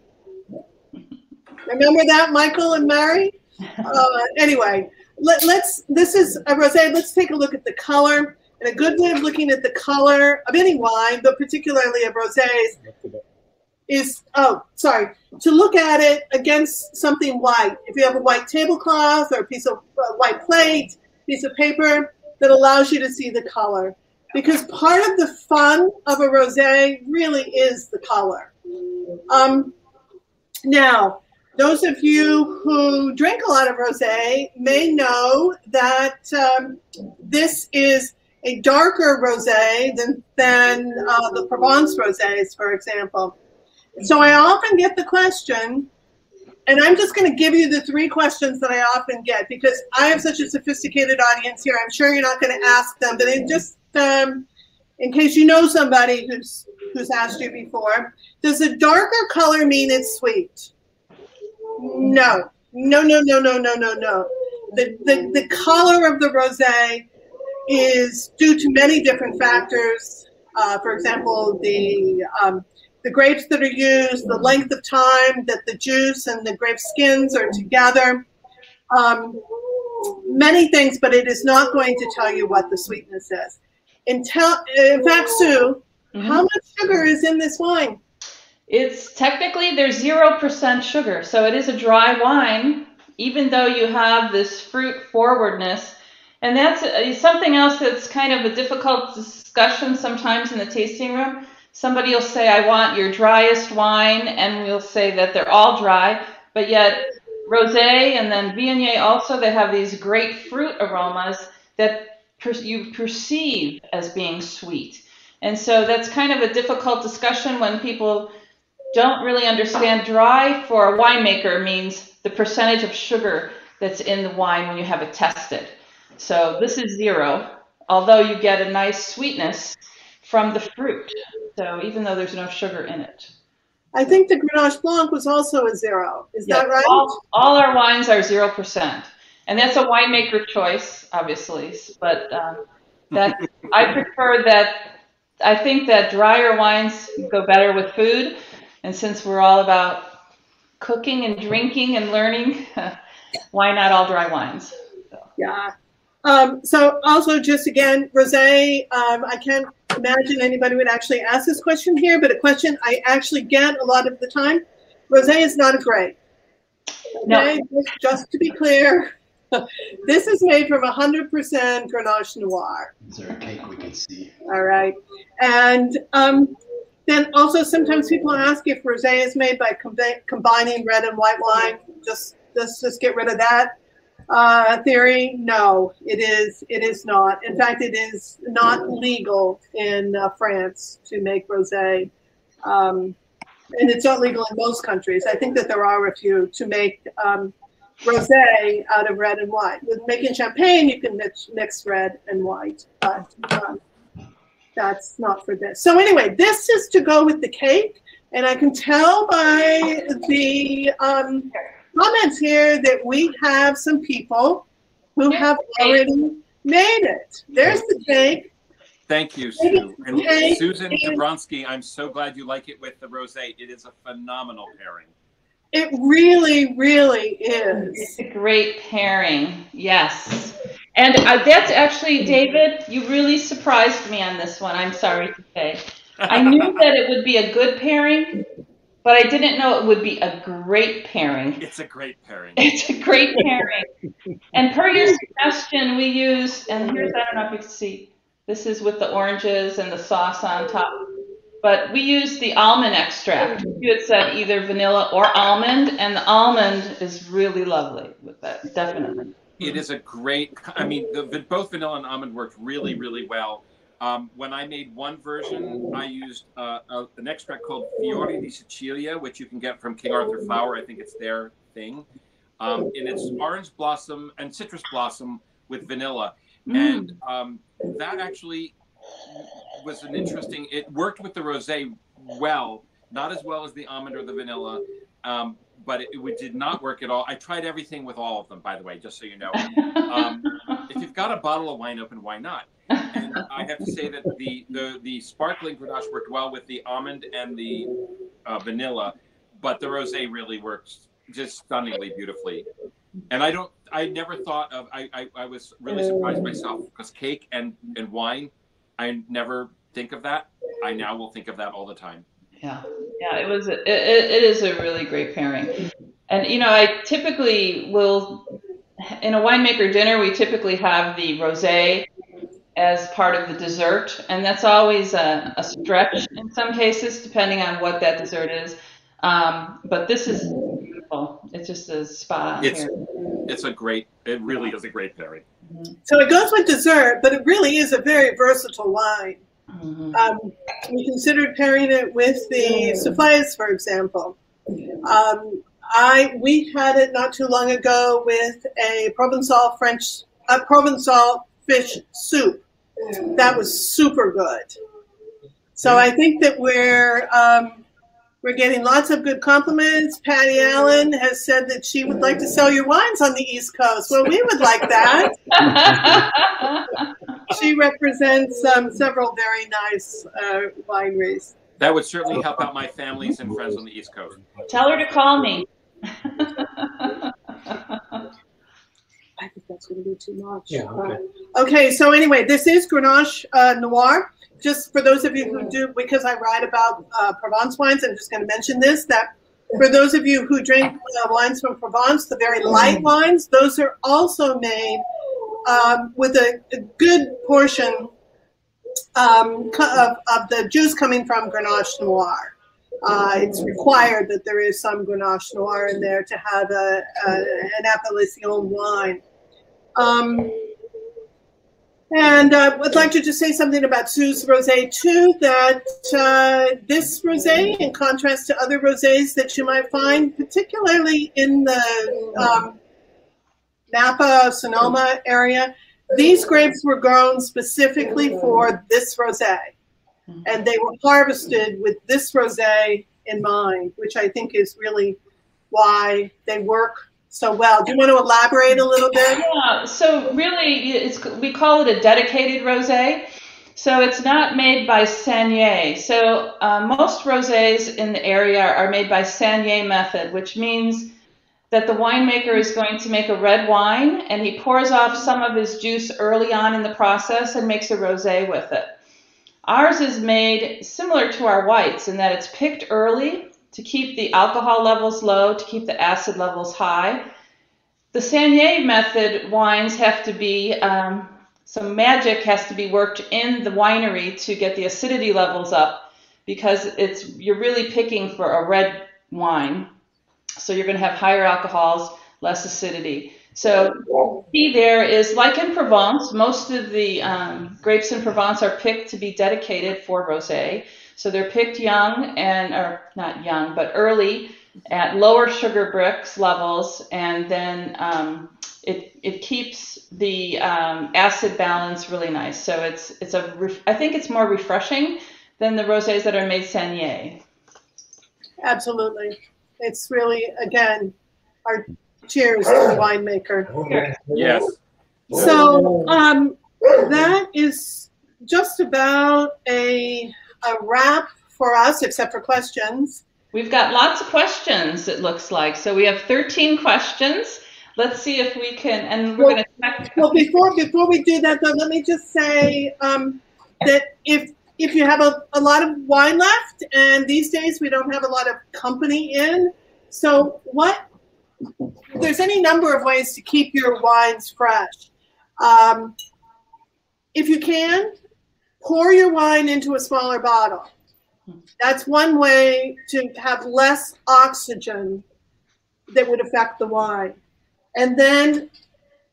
Remember that, Michael and Mary? Uh, anyway, let, let's. This is a rosé. Let's take a look at the color. And a good way of looking at the color of any wine, but particularly of rosés, is oh sorry to look at it against something white. If you have a white tablecloth or a piece of uh, white plate piece of paper that allows you to see the color. Because part of the fun of a rosé really is the color. Um, now those of you who drink a lot of rosé may know that um, this is a darker rosé than, than uh, the Provence rosés, for example. So I often get the question, and I'm just going to give you the three questions that I often get because I have such a sophisticated audience here. I'm sure you're not going to ask them, but in just um, in case you know somebody who's who's asked you before, does a darker color mean it's sweet? No, no, no, no, no, no, no, no. The the, the color of the rosé is due to many different factors. Uh, for example, the um, the grapes that are used, the length of time that the juice and the grape skins are together, um, many things, but it is not going to tell you what the sweetness is. In, tel- in fact, Sue, Mhm. how much sugar is in this wine? It's technically there's zero percent sugar, so it is a dry wine, even though you have this fruit forwardness, and that's uh, something else that's kind of a difficult discussion sometimes in the tasting room. Somebody will say, "I want your driest wine," and we'll say that they're all dry, but yet rosé and then Viognier also they have these great fruit aromas that per- you perceive as being sweet. And so that's kind of a difficult discussion when people don't really understand dry for a winemaker means the percentage of sugar that's in the wine when you have it tested. So this is zero, although you get a nice sweetness from the fruit. So even though there's no sugar in it. I think the Grenache Blanc was also a zero. Is that right? All, all our wines are zero percent, and that's a winemaker choice, obviously. But um, that I prefer that. I think that drier wines go better with food, and since we're all about cooking and drinking and learning, why not all dry wines? Yeah. Um, so also just again, rosé, um, I can't imagine anybody would actually ask this question here, but a question I actually get a lot of the time. Rosé is not a gray. No. Okay, just, just to be clear, this is made from 100% Grenache Noir. Is there a cake we can see? All right. And um, then also sometimes people ask if rosé is made by combi- combining red and white wine. Just let's just get rid of that. Uh, theory, no, it is. It is not. In fact, it is not legal in uh, France to make rosé, um, and it's not legal in most countries. I think that there are a few to make um, rosé out of red and white. With making champagne, you can mix, mix red and white, but um, that's not for this. So anyway, this is to go with the cake, and I can tell by the um, comments here that we have some people who have already made it. There's the cake. Thank you, Sue. And Susan Dobronsky, I'm so glad you like it with the rosé. It is a phenomenal pairing. It really, really is. It's a great pairing. Yes. And uh, that's actually, David, you really surprised me on this one. I'm sorry to say. I knew that it would be a good pairing, but I didn't know it would be a great pairing. It's a great pairing. It's a great pairing. and per your suggestion, we used, and here's, I don't know if you can see, this is with the oranges and the sauce on top. But we used the almond extract. You had said either vanilla or almond, and the almond is really lovely with that, definitely. It is a great, I mean, the, both vanilla and almond worked really, really well. Um, when I made one version, I used uh, a, an extract called Fiori di Sicilia, which you can get from King Arthur Flour. I think it's their thing. Um, and it's orange blossom and citrus blossom with vanilla. Mm. And um, that actually was an interesting, it worked with the rosé well, not as well as the almond or the vanilla. Um, but it, it, did not work at all. I tried everything with all of them, by the way, just so you know. Um, if you've got a bottle of wine open, why not? And I have to say that the the, the sparkling Grenache worked well with the almond and the uh, vanilla, but the rosé really works just stunningly beautifully. And I don't, I never thought of, I, I, I was really surprised myself because cake and, and wine, I never think of that. I now will think of that all the time. Yeah, yeah, it was. It, it is a really great pairing, and you know, I typically will in a winemaker dinner. We typically have the rosé as part of the dessert, and that's always a, a stretch in some cases, depending on what that dessert is. Um, but this is beautiful. It's just a spot it's, here. It's a great. It really is a great pairing. Mm-hmm. So it goes with dessert, but it really is a very versatile wine. Mm-hmm. Um, we considered pairing it with the souffles, for example. Um, I we had it not too long ago with a Provençal French, a Provençal fish soup. That was super good. So I think that we're um, we're getting lots of good compliments. Patty Allen has said that she would like to sell your wines on the East Coast. Well, we would like that. she represents um, several very nice uh, wineries. That would certainly help out my families and friends on the East Coast. Tell her to call me. I think that's going to be too much. Yeah, okay. Uh, okay, so anyway, this is Grenache uh, Noir. Just for those of you who do, because I write about uh, Provence wines, I'm just going to mention this that for those of you who drink uh, wines from Provence, the very light wines, those are also made um, with a, a, good portion um, of, of, the juice coming from Grenache Noir. Uh, it's required that there is some Grenache Noir in there to have a, a an appellation wine. Um, and I would like to just say something about Sue's rosé too. That uh, this rosé, in contrast to other rosés that you might find, particularly in the um, Napa Sonoma area, these grapes were grown specifically for this rosé, and they were harvested with this rosé in mind, which I think is really why they work so well. Do you want to elaborate a little bit? Yeah. So really, it's we call it a dedicated rosé. So it's not made by Saignée. So uh, most rosés in the area are made by Saignée method, which means that the winemaker is going to make a red wine and he pours off some of his juice early on in the process and makes a rosé with it. Ours is made similar to our whites in that it's picked early to keep the alcohol levels low, to keep the acid levels high. The Saignée method wines have to be, um, some magic has to be worked in the winery to get the acidity levels up because it's you're really picking for a red wine. So you're going to have higher alcohols, less acidity. So key there is like in Provence, most of the um, grapes in Provence are picked to be dedicated for rosé. So they're picked young and or not young, but early at lower sugar Brix levels, and then um, it it keeps the um, acid balance really nice. So it's it's a I think it's more refreshing than the rosés that are made saignée. Absolutely. It's really, again, our cheers to the winemaker. Yes. So um, that is just about a, a wrap for us, except for questions. We've got lots of questions, it looks like. So we have 13 questions. Let's see if we can, and we're Well- going to check. Well, before before we do that, though, let me just say um, that if if you have a, a lot of wine left, and these days we don't have a lot of company in, so what? There's any number of ways to keep your wines fresh. Um, if you can, pour your wine into a smaller bottle. That's one way to have less oxygen that would affect the wine. And then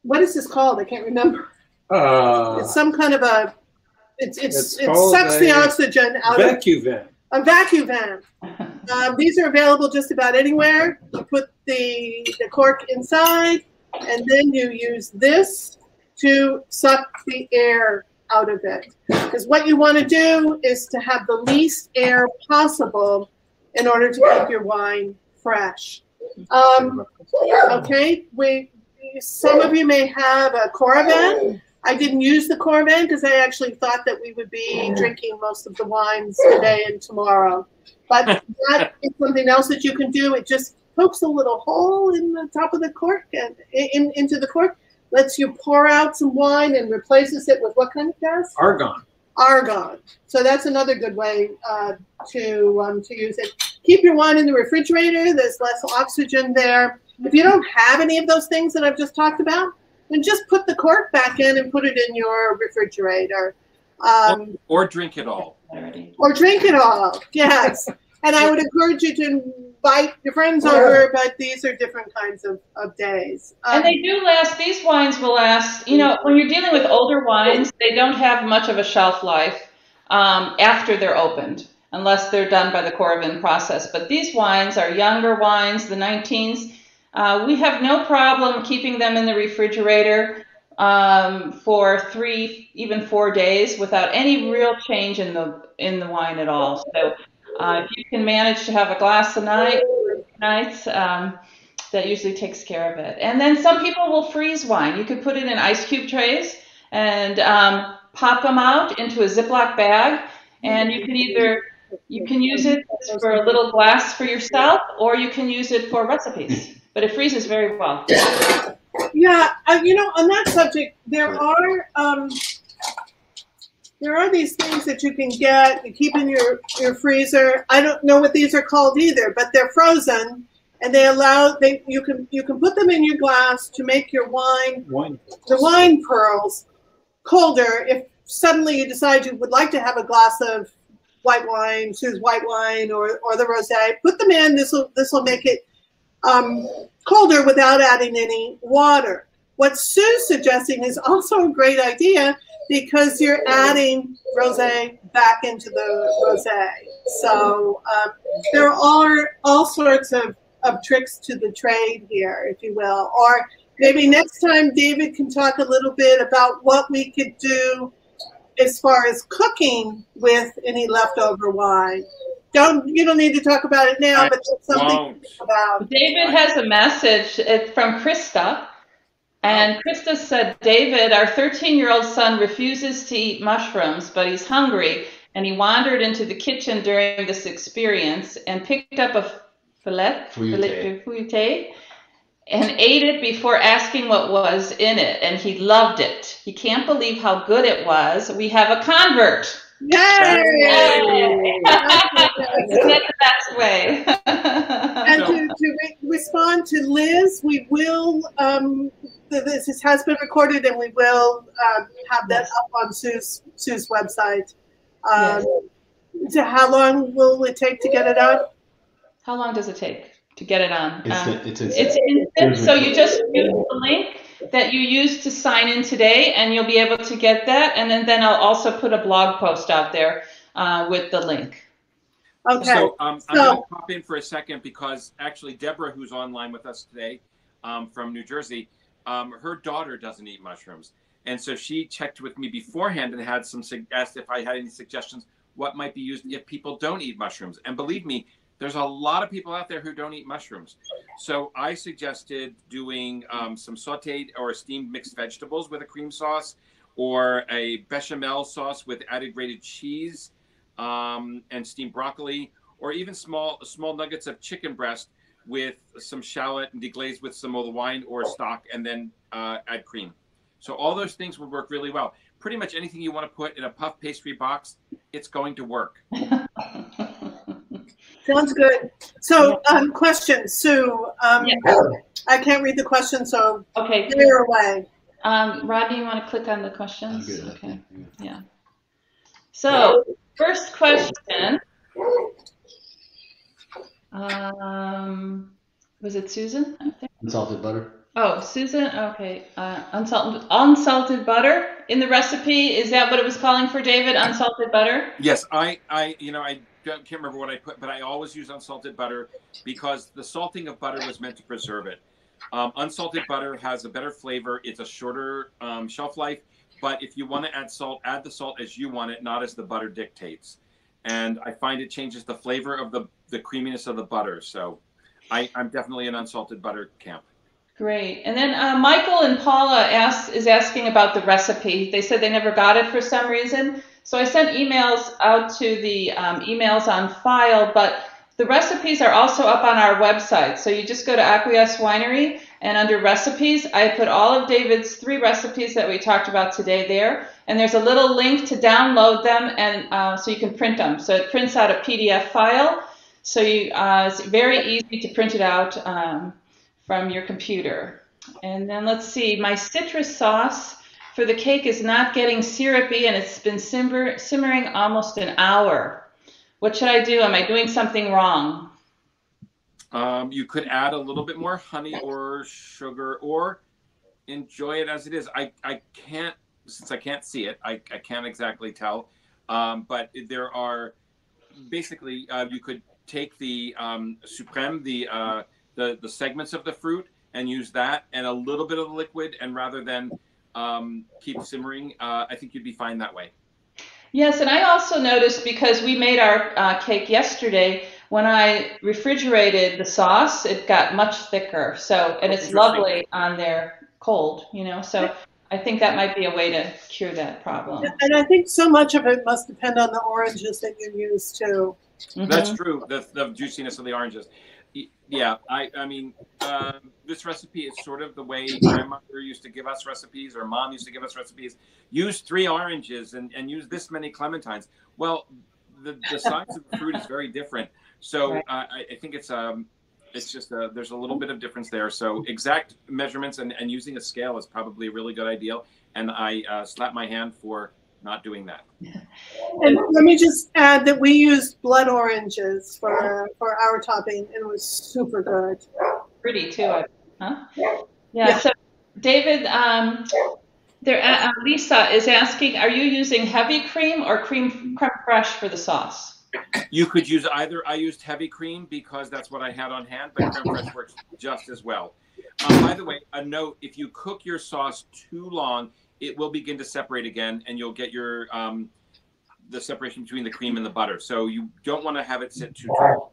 what is this called? I can't remember. Uh, It's some kind of a. It's it's, It's it sucks the a oxygen out of Vacuum. a vacuum van. Um, these are available just about anywhere. You put the the cork inside, and then you use this to suck the air out of it. Because what you want to do is to have the least air possible in order to keep your wine fresh. Um, okay, we some of you may have a Coravin. I didn't use the Coravin because I actually thought that we would be drinking most of the wines today and tomorrow. But that is something else that you can do. It just pokes a little hole in the top of the cork and in, into the cork, lets you pour out some wine and replaces it with what kind of gas? Argon. argon. So that's another good way uh, to um, to use it. Keep your wine in the refrigerator. There's less oxygen there. If you don't have any of those things that I've just talked about, then just put the cork back in and put it in your refrigerator. Um, Or drink it all. Or drink it all. Yes. And I would encourage you to invite your friends over, but these are different kinds of, of days. Um, And they do last, these wines will last, you know, when you're dealing with older wines, they don't have much of a shelf life um, after they're opened, unless they're done by the Coravin process. But these wines are younger wines, the 19s. Uh, we have no problem keeping them in the refrigerator um, for three, even four days without any real change in the in the wine at all. So uh, if you can manage to have a glass a night, nights, um, that usually takes care of it. And then some people will freeze wine. You could put it in ice cube trays and um, pop them out into a Ziploc bag, and you can either you can use it for a little glass for yourself, or you can use it for recipes. But it freezes very well. Yeah, uh, you know, on that subject, there are um, there are these things that you can get you keep in your your freezer. I don't know what these are called either, but they're frozen, and they allow they you can you can put them in your glass to make your wine Wine. the wine pearls colder if suddenly you decide you would like to have a glass of white wine, choose white wine or, or the rosé. Put them in. This will this will make it um, colder without adding any water. What Sue's suggesting is also a great idea because you're adding rosé back into the rosé. So um, there are all sorts of, of tricks to the trade here, if you will. Or maybe next time David can talk a little bit about what we could do as far as cooking with any leftover wine. Don't you don't need to talk about it now, I but it's something to think about. David has a message it's from Krista. And Krista said, David, our 13 year old son refuses to eat mushrooms, but he's hungry. And he wandered into the kitchen during this experience and picked up a fillet, Feuilleté. fillet de feuilleté and ate it before asking what was in it. And he loved it. He can't believe how good it was. We have a convert. Yay! Isn't that the best way? And to, to re- respond to Liz, we will, um, th- this is- has been recorded and we will um, have that up on Sue's, Sue's website. Um, So how long will it take to get it up? How long does it take to get it on. Um, Instant, it's instant. It's instant, so you just use the link that you used to sign in today, and you'll be able to get that. And then, then I'll also put a blog post out there uh, with the link. Okay, So um, I'm going to pop in for a second because actually Deborah, who's online with us today um, from New Jersey, um, her daughter doesn't eat mushrooms, and so she checked with me beforehand and had some asked if I had any suggestions what might be used if people don't eat mushrooms. And believe me, there's a lot of people out there who don't eat mushrooms. So I suggested doing um, some sautéed or steamed mixed vegetables with a cream sauce, or a bechamel sauce with added grated cheese um, and steamed broccoli, or even small small nuggets of chicken breast with some shallot and deglaze with some of the wine or stock, and then uh, add cream. So all those things would work really well. Pretty much anything you want to put in a puff pastry box, it's going to work. sounds good. So, um, question, Sue, um, Yeah. I can't read the question, so Okay, clear away. um, Rodney, you want to click on the I'm questions? good Okay. that. Yeah. So, first question. Um, was it Susan? Unsalted butter. Oh, Susan. Okay. Uh, unsalted unsalted butter in the recipe. Is that what it was calling for, David? Unsalted butter. Yes, I, I, you know, I can't remember what I put, but I always use unsalted butter because the salting of butter was meant to preserve it. Um, unsalted butter has a better flavor. It's a shorter um, shelf life, but if you want to add salt, add the salt as you want it, not as the butter dictates. And I find it changes the flavor of the the creaminess of the butter. So, I, I'm definitely an unsalted butter camp. Great. And then uh, Michael and Paula asked, is asking about the recipe. They said they never got it for some reason. So I sent emails out to the um, emails on file, but the recipes are also up on our website. So you just go to Acquiesce Winery and under recipes, I put all of David's three recipes that we talked about today there. And there's a little link to download them and uh, so you can print them. So it prints out a PDF file. So you, uh, it's very easy to print it out. Um, from your computer. And then let's see, my citrus sauce for the cake is not getting syrupy and it's been simmer, simmering almost an hour. What should I do? Am I doing something wrong? Um, you could add a little bit more honey or sugar or enjoy it as it is. I, I can't, since I can't see it, I, I can't exactly tell. Um, but there are basically, uh, you could take the um, supreme, the, uh, the, the segments of the fruit, and use that and a little bit of the liquid. And rather than um, keep simmering, uh, I think you'd be fine that way. Yes, and I also noticed because we made our uh, cake yesterday, when I refrigerated the sauce, it got much thicker. So, and it's lovely on there cold, you know. So, I think that might be a way to cure that problem. And I think so much of it must depend on the oranges that you use too. That's Mhm. true. The, the juiciness of the oranges. Yeah, I, I mean, um, this recipe is sort of the way grandmother used to give us recipes or mom used to give us recipes. Use three oranges and, and use this many clementines. Well, the, the size of the fruit is very different. So uh, I, I think it's um, it's just a, there's a little bit of difference there. So exact measurements and, and using a scale is probably a really good idea. And I uh, slap my hand for not doing that. And let me just add that we used blood oranges for for our topping, and it was super good. Pretty too, huh? Yeah. Yeah. So, David, um, there, uh, uh, Lisa is asking, are you using heavy cream or cream creme fraiche for the sauce? You could use either. I used heavy cream because that's what I had on hand, but creme fraiche works just as well. Um, by the way, a note: if you cook your sauce too long, it will begin to separate again, and you'll get your um, the separation between the cream and the butter. So you don't want to have it sit too long.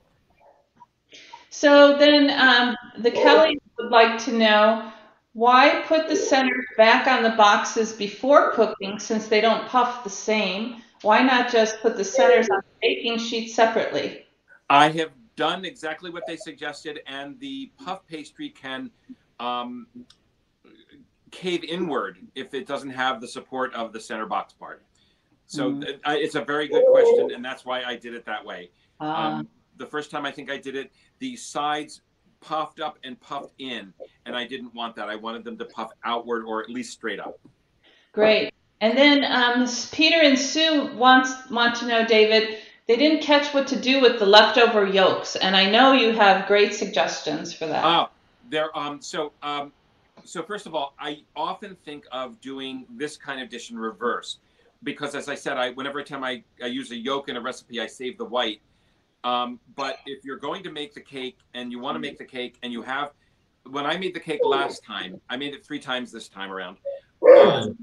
So then, um, the Kelly would like to know why put the centers back on the boxes before cooking since they don't puff the same. Why not just put the centers on the baking sheet separately? I have done exactly what they suggested, and the puff pastry can um, cave inward if it doesn't have the support of the center box part. So Mm. th- I- it's a very good question, and that's why I did it that way. Uh, Um, the first time I think I did it, the sides puffed up and puffed in, and I didn't want that. I wanted them to puff outward or at least straight up. Great. And then um, Peter and Sue wants want to know, David, they didn't catch what to do with the leftover yolks, and I know you have great suggestions for that. Oh, there. Um. So. Um. So first of all, I often think of doing this kind of dish in reverse, because as I said, I whenever time I, I use a yolk in a recipe, I save the white. Um, but if you're going to make the cake and you want to make the cake and you have, when I made the cake last time, I made it three times this time around. Um,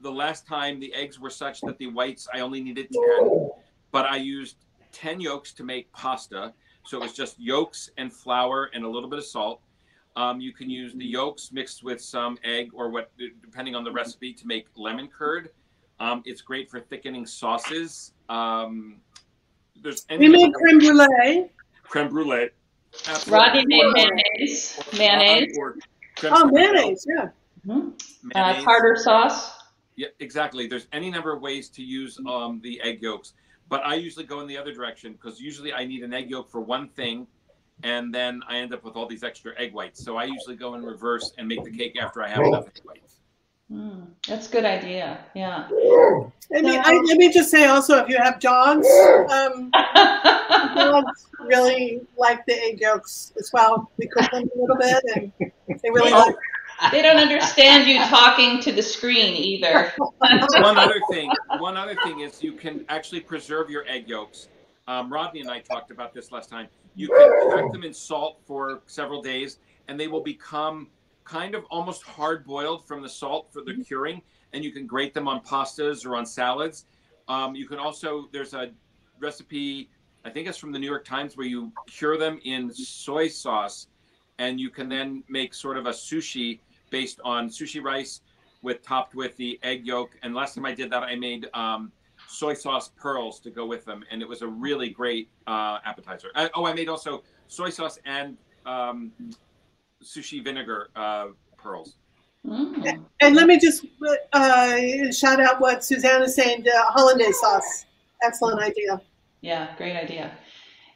the last time the eggs were such that the whites I only needed ten, but I used ten yolks to make pasta. So it was just yolks and flour and a little bit of salt. Um, you can use the yolks mixed with some egg or what, depending on the recipe, to make lemon curd. Um, it's great for thickening sauces. Um, there's We made creme brulee. creme brulee. Rodney made mayonnaise. Mayonnaise. Or Oh, mayonnaise, yeah. Mhm. Uh, Mayonnaise. tartar sauce. Yeah, exactly. There's any number of ways to use um, the egg yolks, but I usually go in the other direction because usually I need an egg yolk for one thing, and then I end up with all these extra egg whites. So I usually go in reverse and make the cake after I have enough egg whites. Mm, that's a good idea. Yeah. I mean, I, let me just say also, if you have dogs, um, dogs really like the egg yolks as well. We cook them a little bit, and they really Well, like. they don't understand you talking to the screen either. one other thing, one other thing is you can actually preserve your egg yolks. Um, Rodney and I talked about this last time. You can pack them in salt for several days, and they will become kind of almost hard boiled from the salt for the curing. And you can grate them on pastas or on salads. Um, you can also there's a recipe, I think it's from the New York Times, where you cure them in soy sauce, and you can then make sort of a sushi based on sushi rice with topped with the egg yolk. And last time I did that, I made um, soy sauce pearls to go with them, and it was a really great uh, appetizer. I, oh, I made also soy sauce and um, sushi vinegar uh, pearls. Mm. And let me just uh, shout out what Suzanne is saying: the hollandaise sauce. Excellent idea. Yeah, great idea.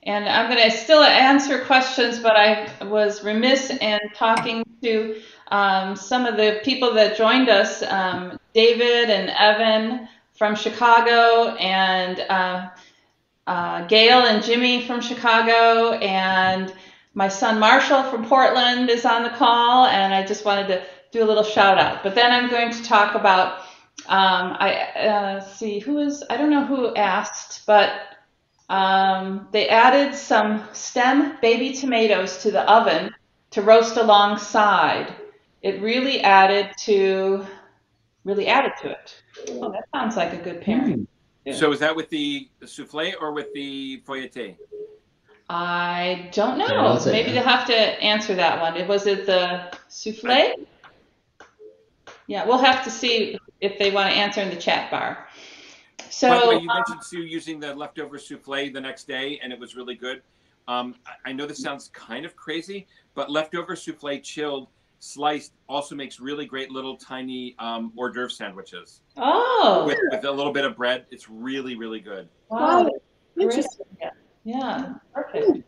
And I'm going to still answer questions, but I was remiss in talking to um, some of the people that joined us um, David and Evan from Chicago, and uh, uh, Gail and Jimmy from Chicago, and my son Marshall from Portland is on the call, and I just wanted to do a little shout out. But then I'm going to talk about um, I uh, see who is I don't know who asked, but um, they added some stem baby tomatoes to the oven to roast alongside. It really added to really added to it. Oh, that sounds like a good pairing. Yeah. So is that with the souffle or with the feuilleté? I don't know. that's it, Maybe yeah. they'll have to answer that one. Was it the souffle? Yeah, we'll have to see if they want to answer in the chat bar. So By the way, you um, mentioned Sue using the leftover souffle the next day, and it was really good. Um, I- I know this sounds kind of crazy, but leftover souffle chilled, sliced, also makes really great little tiny um, hors d'oeuvre sandwiches oh, with, with a little bit of bread. It's really, really good. wow. Interesting. Yeah, perfect.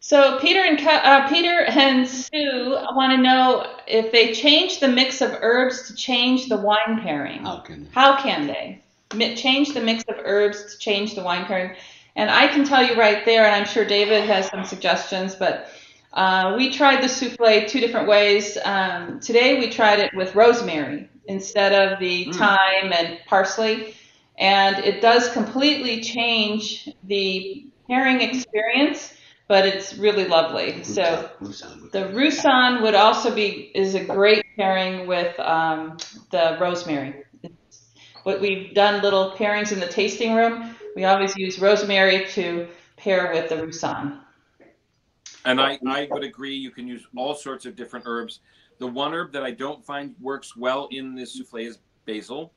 So Peter and Ka- uh, Peter and Sue want to know if they change the mix of herbs to change the wine pairing. How can they? How can they Mi- change the mix of herbs to change the wine pairing? And I can tell you right there, and I'm sure David has some suggestions, but uh, we tried the souffle two different ways. Um, today we tried it with rosemary instead of the Mm. thyme and parsley, and it does completely change the pairing experience, but it's really lovely. So the Roussanne would also be is a great pairing with um, the rosemary. What we've done little pairings in the tasting room. We always use rosemary to pair with the Roussanne. And I, I would agree. You can use all sorts of different herbs. The one herb that I don't find works well in this souffle is basil.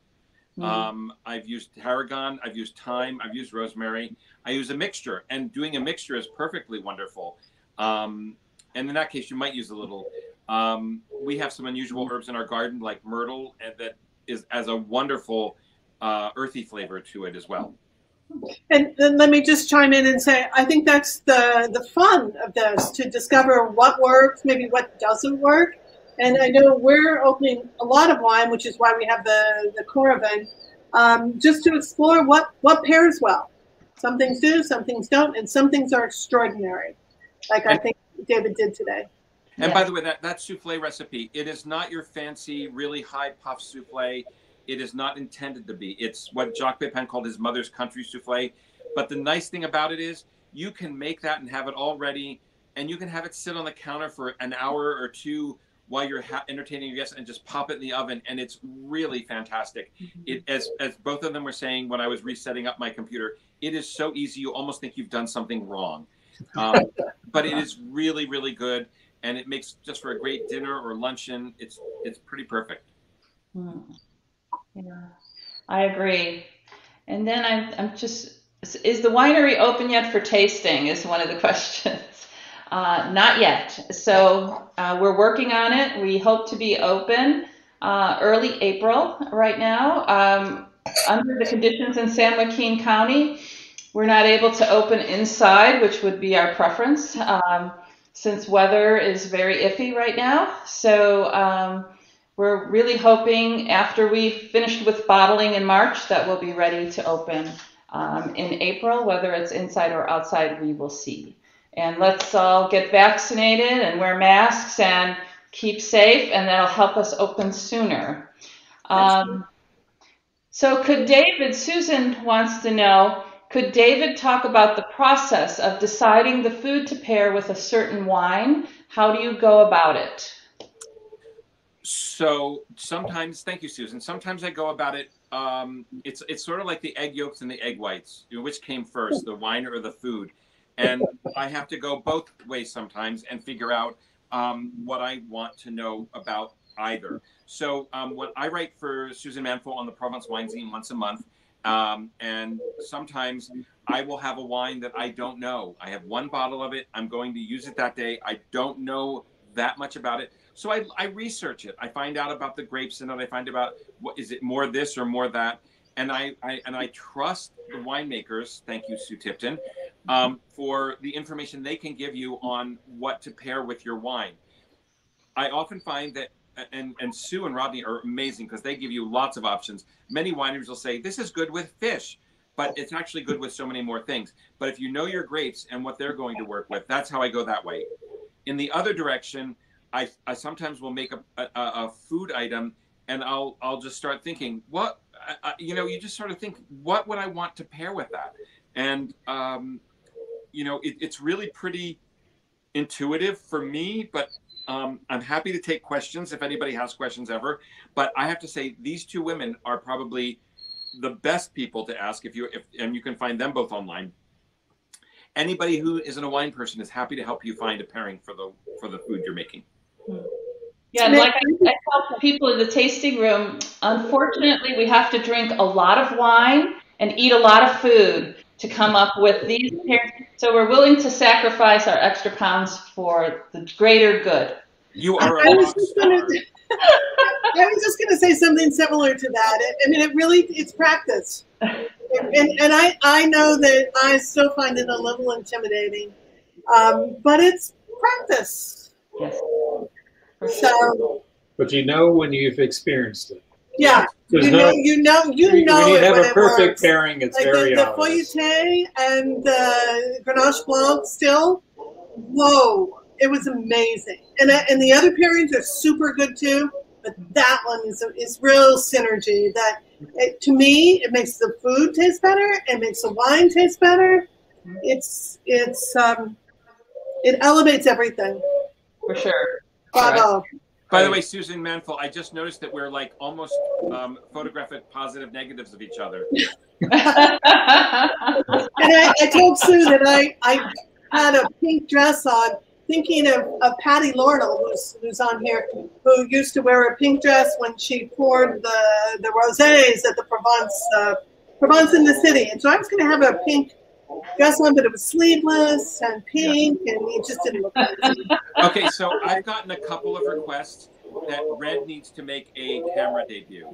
Mm. Um, I've used tarragon, I've used thyme, I've used rosemary. I use a mixture, and doing a mixture is perfectly wonderful. Um, and in that case, you might use a little. Um, we have some unusual herbs in our garden, like myrtle, and that is as a wonderful uh, earthy flavor to it as well. And then let me just chime in and say, I think that's the the fun of this to discover what works, maybe what doesn't work. And I know we're opening a lot of wine, which is why we have the the Coravin, um, just to explore what what pairs well. Some things do, some things don't, and some things are extraordinary, like I think David did today. And Yeah. by the way, that, that souffle recipe, it is not your fancy, really high puff souffle. It is not intended to be. It's what Jacques Pepin called his mother's country souffle. But the nice thing about it is you can make that and have it all ready, and you can have it sit on the counter for an hour or two while you're ha- entertaining your guests and just pop it in the oven and it's really fantastic it as as both of them were saying when i was resetting up my computer it is so easy you almost think you've done something wrong um, but it is really really good and it makes just for a great dinner or luncheon it's it's pretty perfect Hmm. Yeah, I agree. And then I'm, I'm just, is the winery open yet for tasting? Is one of the questions. Uh, not yet. So uh, we're working on it. We hope to be open uh, early April right now. Um, under the conditions in San Joaquin County, we're not able to open inside, which would be our preference, um, since weather is very iffy right now. So um, we're really hoping after we've finished with bottling in March that we'll be ready to open um, in April. Whether it's inside or outside, we will see. And let's all get vaccinated and wear masks and keep safe, and that'll help us open sooner. Um, so, could David, Susan wants to know, could David talk about the process of deciding the food to pair with a certain wine? How do you go about it? So sometimes thank you susan. Sometimes i go about it um, it's it's sort of like the egg yolks and the egg whites you know, which came first the wine or the food? And i have to go both ways sometimes and figure out um, what i want to know about either. So um, when i write for susan manfull on the provence wine scene once a month um, and sometimes i will have a wine that i don't know. I have one bottle of it. I'm going to use it that day. I don't know that much about it so I, I research it. I find out about the grapes in it. I find about what is it more this or more that, and I, I and I trust the winemakers. Thank you, Sue Tipton, um, for the information they can give you on what to pair with your wine. I often find that, and and Sue and Rodney are amazing because they give you lots of options. Many wineries will say this is good with fish, but it's actually good with so many more things. But if you know your grapes and what they're going to work with, that's how I go that way. In the other direction. I, I sometimes will make a, a, a food item and I'll I'll just start thinking what I, you know you just sort of think what would I want to pair with that? And um, you know it, it's really pretty intuitive for me but um, I'm happy to take questions if anybody has questions ever. But I have to say these two women are probably the best people to ask if you if and you can find them both online. Anybody who isn't a wine person is happy to help you find a pairing for the for the food you're making Yeah, like I, I tell people in the tasting room, unfortunately, we have to drink a lot of wine and eat a lot of food to come up with these pairs. So we're willing to sacrifice our extra pounds for the greater good. You are I a was just gonna. I was just going to say something similar to that. I- I mean, it really it's practice, and, and I I know that I still find it a little intimidating, um, but it's practice. Yes. For sure. So But you know when you've experienced it. yeah, There's you no, know, you know, you when know you have when a perfect works. pairing, it's like very the, the obvious. feuilleté and the Grenache Blanc still, whoa, it was amazing. And and the other pairings are super good too, but that one is is real synergy. That it, to me, it makes the food taste better. It makes the wine taste better. It's it's um, it elevates everything. For sure. Bravo. By the way, Susan Manfull, I just noticed that we're like almost um, photographic positive negatives of each other. And I, I told Sue that I, I had a pink dress on, thinking of, of Patty Lornell, who's, who's on here, who used to wear a pink dress when she poured the, the rosés at the Provence, uh, Provence in the city. And so I was going to have a pink dress on, but it was sleeveless and pink, and it just didn't look nice. Okay, so I've gotten a couple of requests that Red needs to make a camera debut.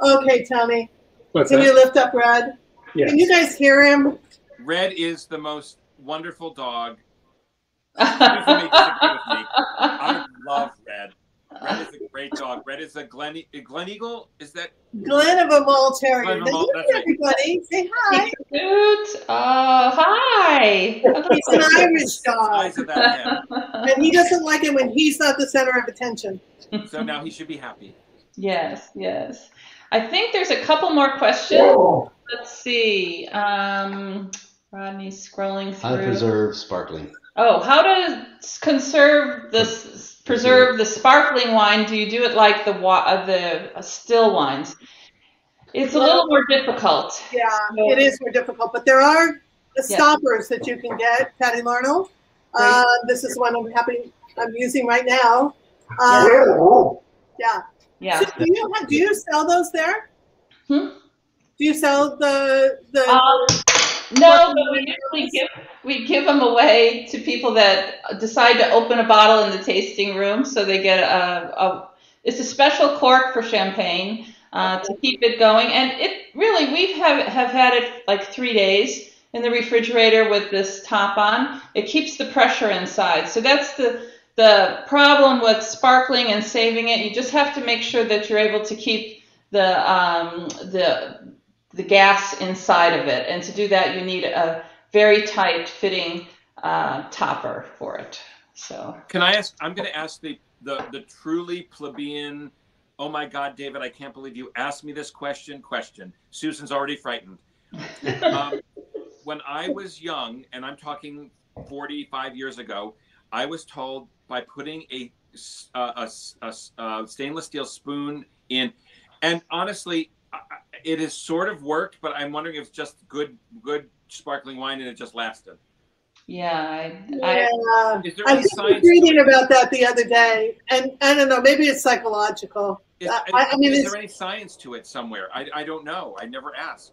Okay, Tommy, What's can you lift up Red? Yes. Can you guys hear him? Red is the most wonderful dog. Susan may disagree with me. I love Red. Red is a great dog. Red is a Glen, Glen Eagle. Is that Glen of Imaal Terrier. Glen of a Now, Mall- you that's right. everybody. Say hi. Cute. Oh, hi. He's an Irish dog. that? And he doesn't like it when he's not the center of attention. So now he should be happy. yes, yes. I think there's a couple more questions. Let's see. Um, Rodney's scrolling How to preserve sparkling. Oh, how to s- conserve the s- preserve the sparkling wine? Do you do it like the wa- uh, the uh, still wines? It's a little more difficult. Yeah, it is more difficult, but there are Yeah. stoppers that you can get, Patty Larnell. Uh, this is one I'm happy I'm using right now. Uh, yeah. Yeah. So do you have, do you sell those there? Hmm? Do you sell the the? Um, no, but we usually give we give them away to people that decide to open a bottle in the tasting room, so they get a, a it's a special cork for champagne uh, to keep it going, and it really we have have had it like three days in the refrigerator with this top on. It keeps the pressure inside, so that's the the problem with sparkling and saving it. You just have to make sure that you're able to keep the um, the the gas inside of it. And to do that, you need a very tight fitting uh, topper for it. So, Can I ask? I'm going to ask the, the the truly plebeian. Oh my God, David! I can't believe you asked me this question. Question. Susan's already frightened. Um, when I was young, and I'm talking 45 years ago, I was told by putting a uh, a a uh, stainless steel spoon in, and honestly, I- it has sort of worked. But I'm wondering if it's just good good sparkling wine and it just lasted. yeah, I, I, yeah. Is there I any I was reading about that the other day, and I don't know. Maybe it's psychological. Is, I- I mean, is there any science to it somewhere? I, I don't know. I never asked.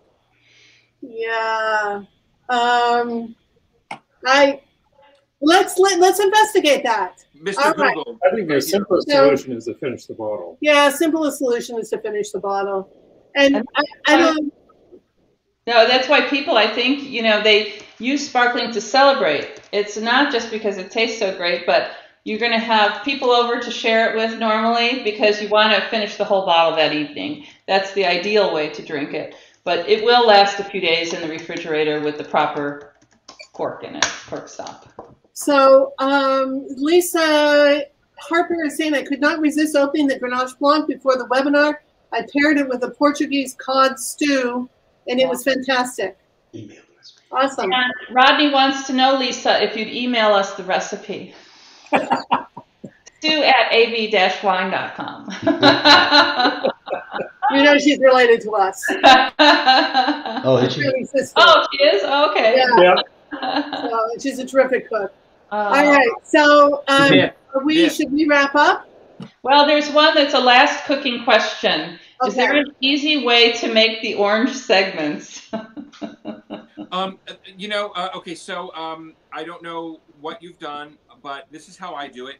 Yeah. Um, I let's let, let's investigate that. Mr. All right. Google. I think the simplest So- solution is to finish the bottle. Yeah, simplest solution is to finish the bottle, and And- I, I don't. no, that's why people, I think, you know, they use sparkling to celebrate. It's not just because it tastes so great, but you're going to have people over to share it with normally because you want to finish the whole bottle that evening. That's the ideal way to drink it. But it will last a few days in the refrigerator with the proper cork in it, cork stop. So, um, Lisa Harper is saying I could not resist opening the Grenache Blanc before the webinar. I paired it with a Portuguese cod stew, and it was fantastic. Email us. Awesome. And Rodney wants to know, Lisa, if you'd email us the recipe. Stu at av-wine.com. You know she's related to us. Oh, did you? Really oh, she is? Okay. Yeah. Yeah, So she's a terrific cook. Uh, All right. So, um, Yeah. are we Yeah. should we wrap up? Well, there's one that's a last cooking question. Is there an easy way to make the orange segments? Um, you know, uh, okay, so um, I don't know what you've done, but this is how I do it.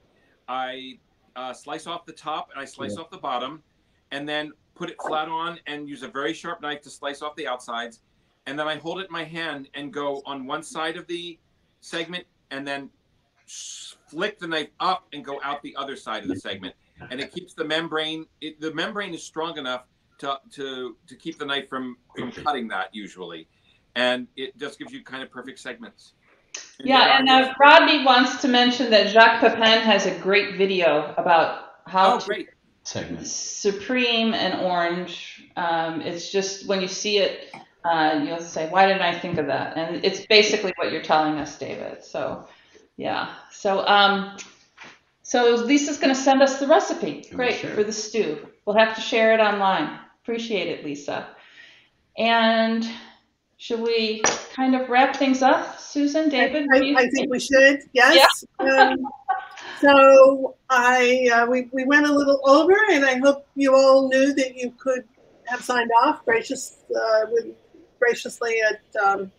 I uh, slice off the top and I slice off the bottom, and then put it flat on and use a very sharp knife to slice off the outsides, and then I hold it in my hand and go on one side of the segment, and then flick the knife up and go out the other side of the segment, and it keeps the membrane. It, the membrane is strong enough to to to keep the knife from from cutting that usually and it just gives you kind of perfect segments. yeah, and uh, Rodney wants to mention that Jacques Pepin has a great video about how oh, to great! Segment. supreme and orange. Um, it's just when you see it, uh, you'll say, "Why didn't I think of that?" And it's basically what you're telling us, David. So, yeah. So, um, so Lisa's going to send us the recipe. we'll Great share it. for the stew. We'll have to share it online. Appreciate it, Lisa. And should we kind of wrap things up, Susan, David? what do you I, I think we should. Yes. Um, so I uh, we we went a little over, and I hope you all knew that you could have signed off gracious uh, with graciously at um,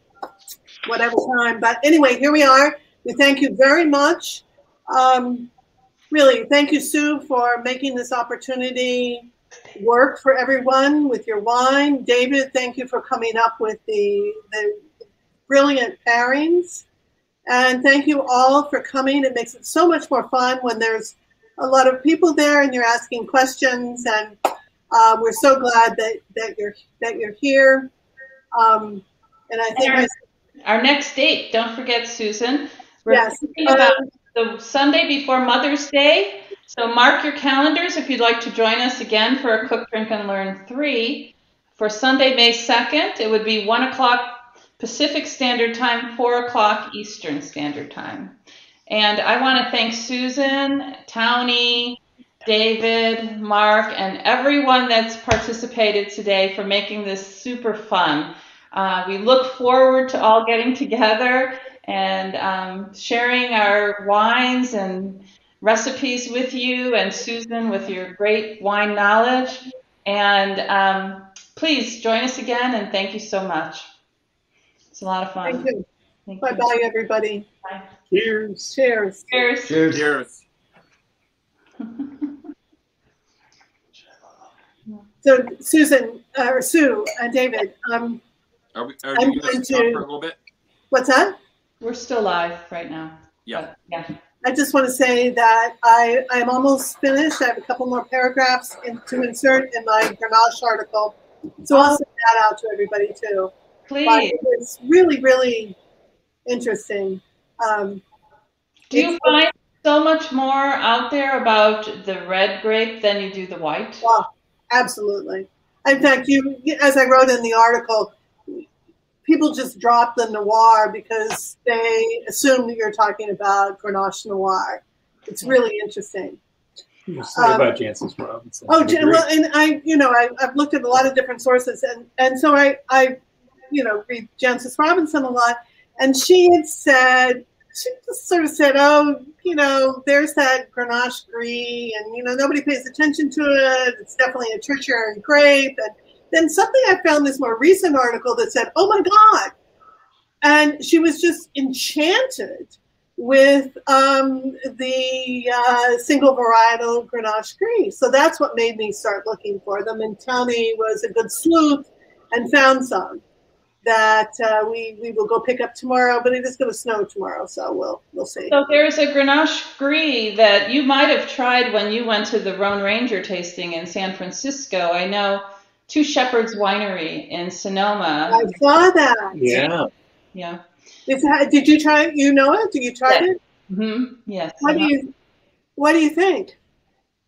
whatever time. But anyway, here we are. We thank you very much. Um, really, thank you, Sue, for making this opportunity work for everyone with your wine. David, thank you for coming up with the the brilliant pairings. And thank you all for coming. It makes it so much more fun when there's a lot of people there, and you're asking questions, and uh, we're so glad that, that you're that you're here. Um, and I think And I, Our next date, don't forget, Susan. We're Yes. thinking about the Sunday before Mother's Day. So mark your calendars if you'd like to join us again for a Cook, Drink, and Learn 3. For Sunday, May 2nd, it would be 1 o'clock Pacific Standard Time, 4 o'clock Eastern Standard Time. And I want to thank Susan, Townie, David, Mark, and everyone that's participated today for making this super fun. Uh, we look forward to all getting together and um, sharing our wines and recipes with you, and Susan with your great wine knowledge. And um, please join us again, and thank you so much. It's a lot of fun. thank you. Thank Bye you. bye, everybody. Cheers. Cheers. Cheers. Cheers. Cheers. So Susan uh, or Sue and David, um, Are we, are I'm going going to to- for a little bit? what's that? We're still live right now. Yeah. But, yeah. I just want to say that I I'm almost finished. I have a couple more paragraphs in, to insert in my Grenache article, so I'll send that out to everybody too. But Please. it's really really interesting. Um, Do you find so much more out there about the red grape than you do the white? Absolutely. In fact, you, as I wrote in the article, people just drop the noir because they assume that you're talking about Grenache Noir. It's really interesting. Um, about Jancis Robinson. Oh, Jan- well, and I, you know, I, I've looked at a lot of different sources, and and so I, I, you know, read Jancis Robinson a lot, and she had said, she just sort of said, oh, you know, there's that Grenache Gris, and you know, nobody pays attention to it. It's definitely a tertiary grape, and then something I found this more recent article that said, oh my God, and she was just enchanted with um, the uh, single varietal Grenache Gris. So that's what made me start looking for them. And Tony was a good sleuth and found some that uh, we we will go pick up tomorrow. But it is going to snow tomorrow, so we'll we'll see. So there's a Grenache Gris that you might have tried when you went to the Rhone Ranger tasting in San Francisco. I know Two Shepherds Winery in Sonoma. I saw that. Yeah. Yeah. Is that- did you try it? You know it? Did you try Yeah. it? hmm Yes. What do you What do you think?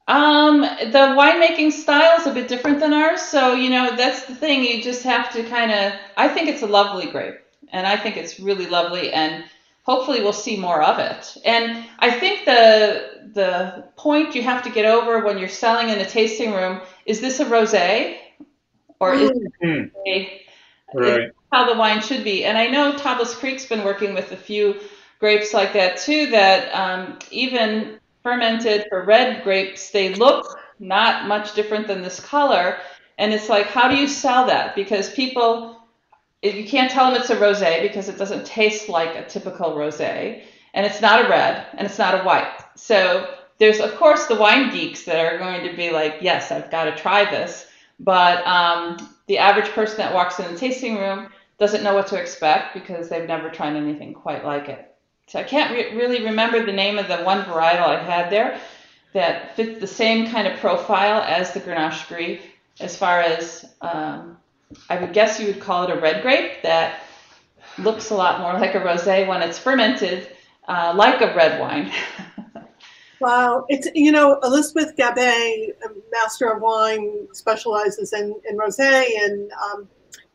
Um, the winemaking style is a bit different than ours, so you know that's the thing. You just have to kind of. I think it's a lovely grape, and I think it's really lovely, and hopefully we'll see more of it. And I think the the point you have to get over when you're selling in a tasting room is this a rosé, or is Mm, it a Right. how the wine should be. And I know Tablas Creek's been working with a few grapes like that too, that um, even fermented for red grapes, they look not much different than this color. And it's like, how do you sell that? Because people, you can't tell them it's a rosé because it doesn't taste like a typical rosé, and it's not a red, and it's not a white. So there's, of course, the wine geeks that are going to be like, yes, I've got to try this. But um, the average person that walks in the tasting room doesn't know what to expect because they've never tried anything quite like it. So I can't re- really remember the name of the one varietal I had there that fit the same kind of profile as the Grenache Gris, as far as um, I would guess you would call it a red grape that looks a lot more like a rosé when it's fermented, uh, like a red wine. Wow, it's you know Elizabeth Gabay, a master of wine, specializes in in rosé and um,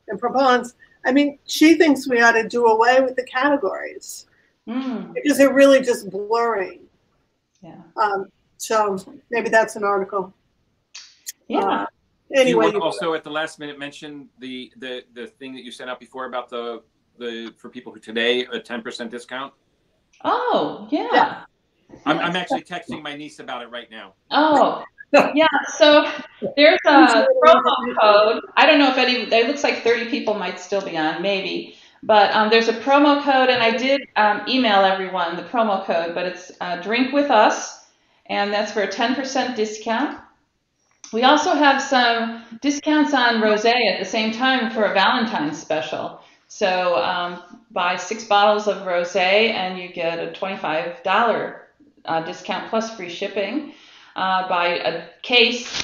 and Provence. I mean, she thinks we ought to do away with the categories Mm, because they're really just blurring. yeah. Um, so maybe that's an article. Yeah. Uh, Do you anyway, also at the last minute mention the the the thing that you sent out before about the the for people who today a ten percent discount? Oh, yeah. Yeah. I'm I'm actually texting my niece about it right now. Oh, yeah. So there's a promo code. I don't know if any. It looks like 30 people might still be on, maybe. But um, there's a promo code, and I did um, email everyone the promo code. But it's uh, Drink with Us, and that's for a 10% discount. We also have some discounts on rosé at the same time for a Valentine's special. So um, buy six bottles of rosé, and you get a $25 uh, discount plus free shipping. uh, buy a case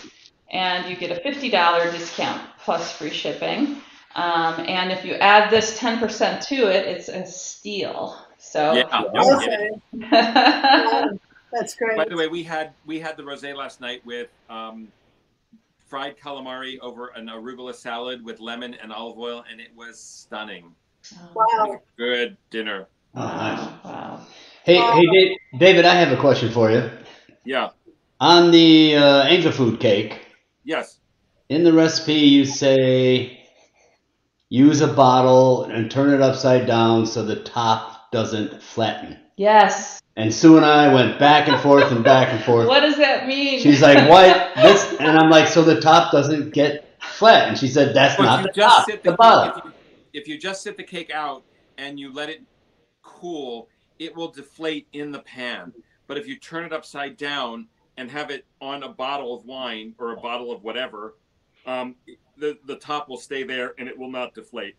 and you get a $50 discount plus free shipping. Um, and if you add this 10% to it, it's a steal. So, Yeah. no kidding. Okay. Yeah, That's great. By the way, we had we had the rosé last night with um, fried calamari over an arugula salad with lemon and olive oil, and it was stunning. Wow. Good dinner. Oh, nice. Wow. Wow. Hey, hey, Dave, David, I have a question for you. Yeah. On the uh, angel food cake, Yes. in the recipe, you say use a bottle and turn it upside down so the top doesn't flatten. Yes. And Sue and I went back and forth and back and forth. What does that mean? She's like, "What? This?" And I'm like, "So the top doesn't get flat?" And she said, "That's But not the just top, sit the the, bottom." if, you, if you just sit the cake out and you let it cool, it will deflate in the pan. But if you turn it upside down and have it on a bottle of wine or a bottle of whatever, um, the the top will stay there and it will not deflate.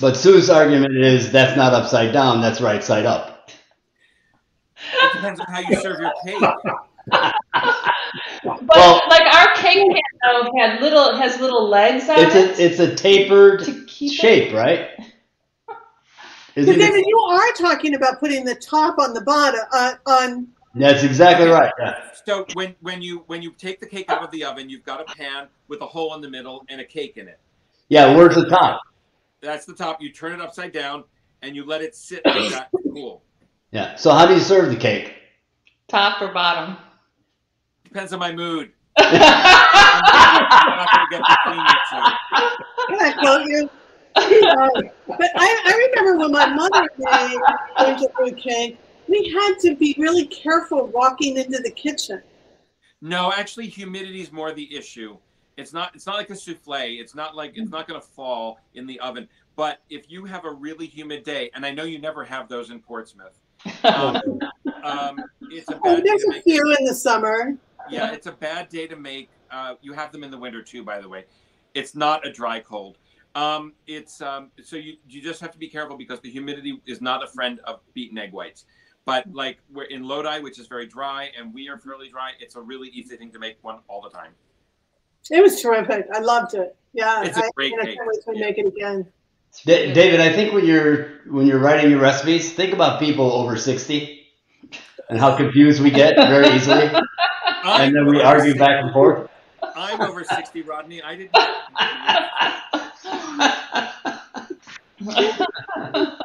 But Sue's argument is that's not upside down, that's right side up. It depends on how you serve your cake. But Well- like our cake pan though had little has little legs on It's it a it's a tapered to keep it. shape, right? So Isn't David, it? you are talking about putting the top on the bottom, uh, on, That's exactly right. Yeah. So when when you when you take the cake out of the oven, you've got a pan with a hole in the middle and a cake in it. Yeah, where's the top? That's the top. You turn it upside down and you let it sit like that. Cool. Yeah. So how do you serve the cake? top or bottom. Depends on my mood. I'm not gonna get between you two. can I quote you? But I, I remember when my mother made angel food cake, we had to be really careful walking into the kitchen. No, actually, humidity is more the issue. It's not. It's not like a souffle. It's not like it's not going to fall in the oven. But if you have a really humid day, and I know you never have those in Portsmouth, um, um, it's a Oh, bad day there's to a few in the summer. Yeah, it's a bad day to make. Uh, you have them in the winter too, by the way. It's not a dry cold. Um, it's um, so you you just have to be careful because the humidity is not a friend of beaten egg whites. But like we're in Lodi, which is very dry, and we are fairly dry, it's a really easy thing to make one all the time. It was terrific. I loved it. Yeah, It's a I, great I cake. can't wait to Yeah. make it again. Da- David, I think when you're when you're writing your recipes, think about people over sixty and how confused we get very easily, and then we argue 60 back and forth. I'm over sixty, Rodney. I didn't. oh.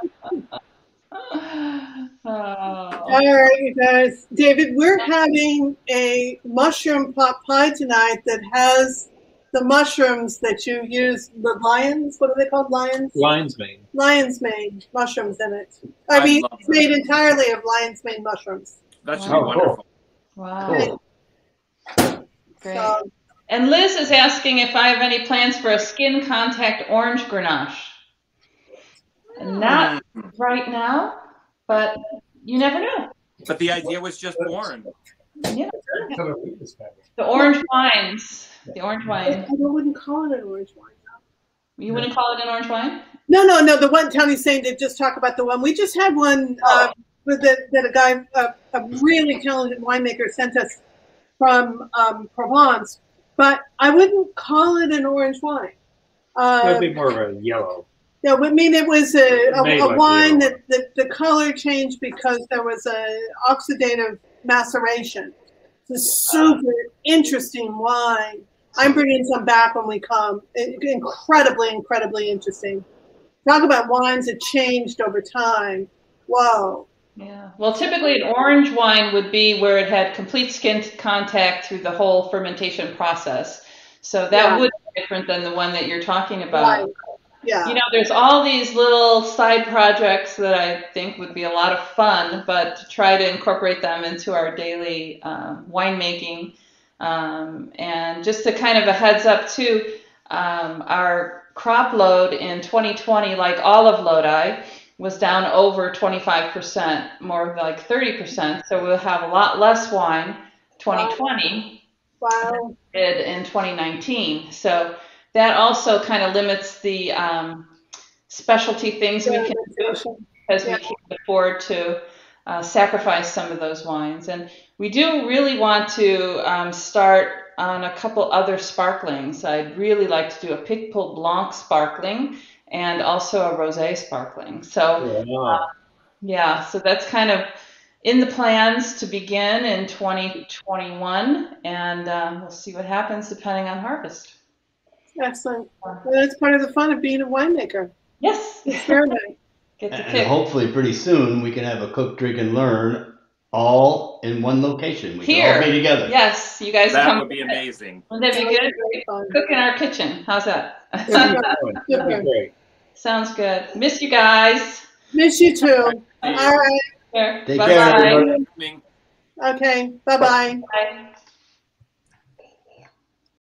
All right, you guys. David, we're having a mushroom pot pie tonight that has the mushrooms that you use, the lions, what are they called? Lions? Lion's mane. Lion's mane mushrooms in it. I, I mean, it's made entirely of lion's mane mushrooms. That should Oh, be wonderful. Wow. Cool. Great. So, And Liz is asking if I have any plans for a skin contact orange grenache. Not Mm. right now, but you never know. But the idea was just born. The orange wines. The orange I, wine. I wouldn't call it an orange wine. You wouldn't call it an orange wine? No, no, no. The one Tony's saying to just talk about the one we just had one uh, with the, that a guy, uh, a really talented winemaker, sent us from um, Provence. But I wouldn't call it an orange wine. That'd Uh, be more of a yellow. Yeah, I mean it was a, a, a like wine yellow. that the, the color changed because there was a oxidative maceration. It's a super interesting wine. I'm bringing some back when we come. I- Incredibly, incredibly interesting. Talk about wines that changed over time. Whoa. Yeah. Well, typically an orange wine would be where it had complete skin contact through the whole fermentation process. So that Yeah. would be different than the one that you're talking about. Right. Yeah. You know, there's all these little side projects that I think would be a lot of fun, but to try to incorporate them into our daily um, winemaking. Um, and just to kind of a heads up, too, um, our crop load in 2020, like all of Lodi, was down over 25%, more like 30%. So we'll have a lot less wine 2020 Wow. did in 2019. So that also kind of limits the um, specialty things we can do because Yeah. we can't afford to uh, sacrifice some of those wines. And we do really want to um, start on a couple other sparklings. I'd really like to do a Picpoul Blanc sparkling and also a Rosé sparkling. So, Wow. yeah, so that's kind of in the plans to begin in 2021, and um, we'll see what happens depending on harvest. Excellent. Well, that's part of the fun of being a winemaker. Yes, Experiment. get to And hopefully, pretty soon, we can have a cook, drink, and learn all in one location. We can Here. all be together. Yes, you guys That come. would be amazing. Wouldn't that be good? Very fun. Cook in our kitchen. How's that? That'd great. Sounds good. Miss you guys. Miss you too. All right. Here. Take Bye-bye. care, everybody. Okay. Bye-bye. Bye.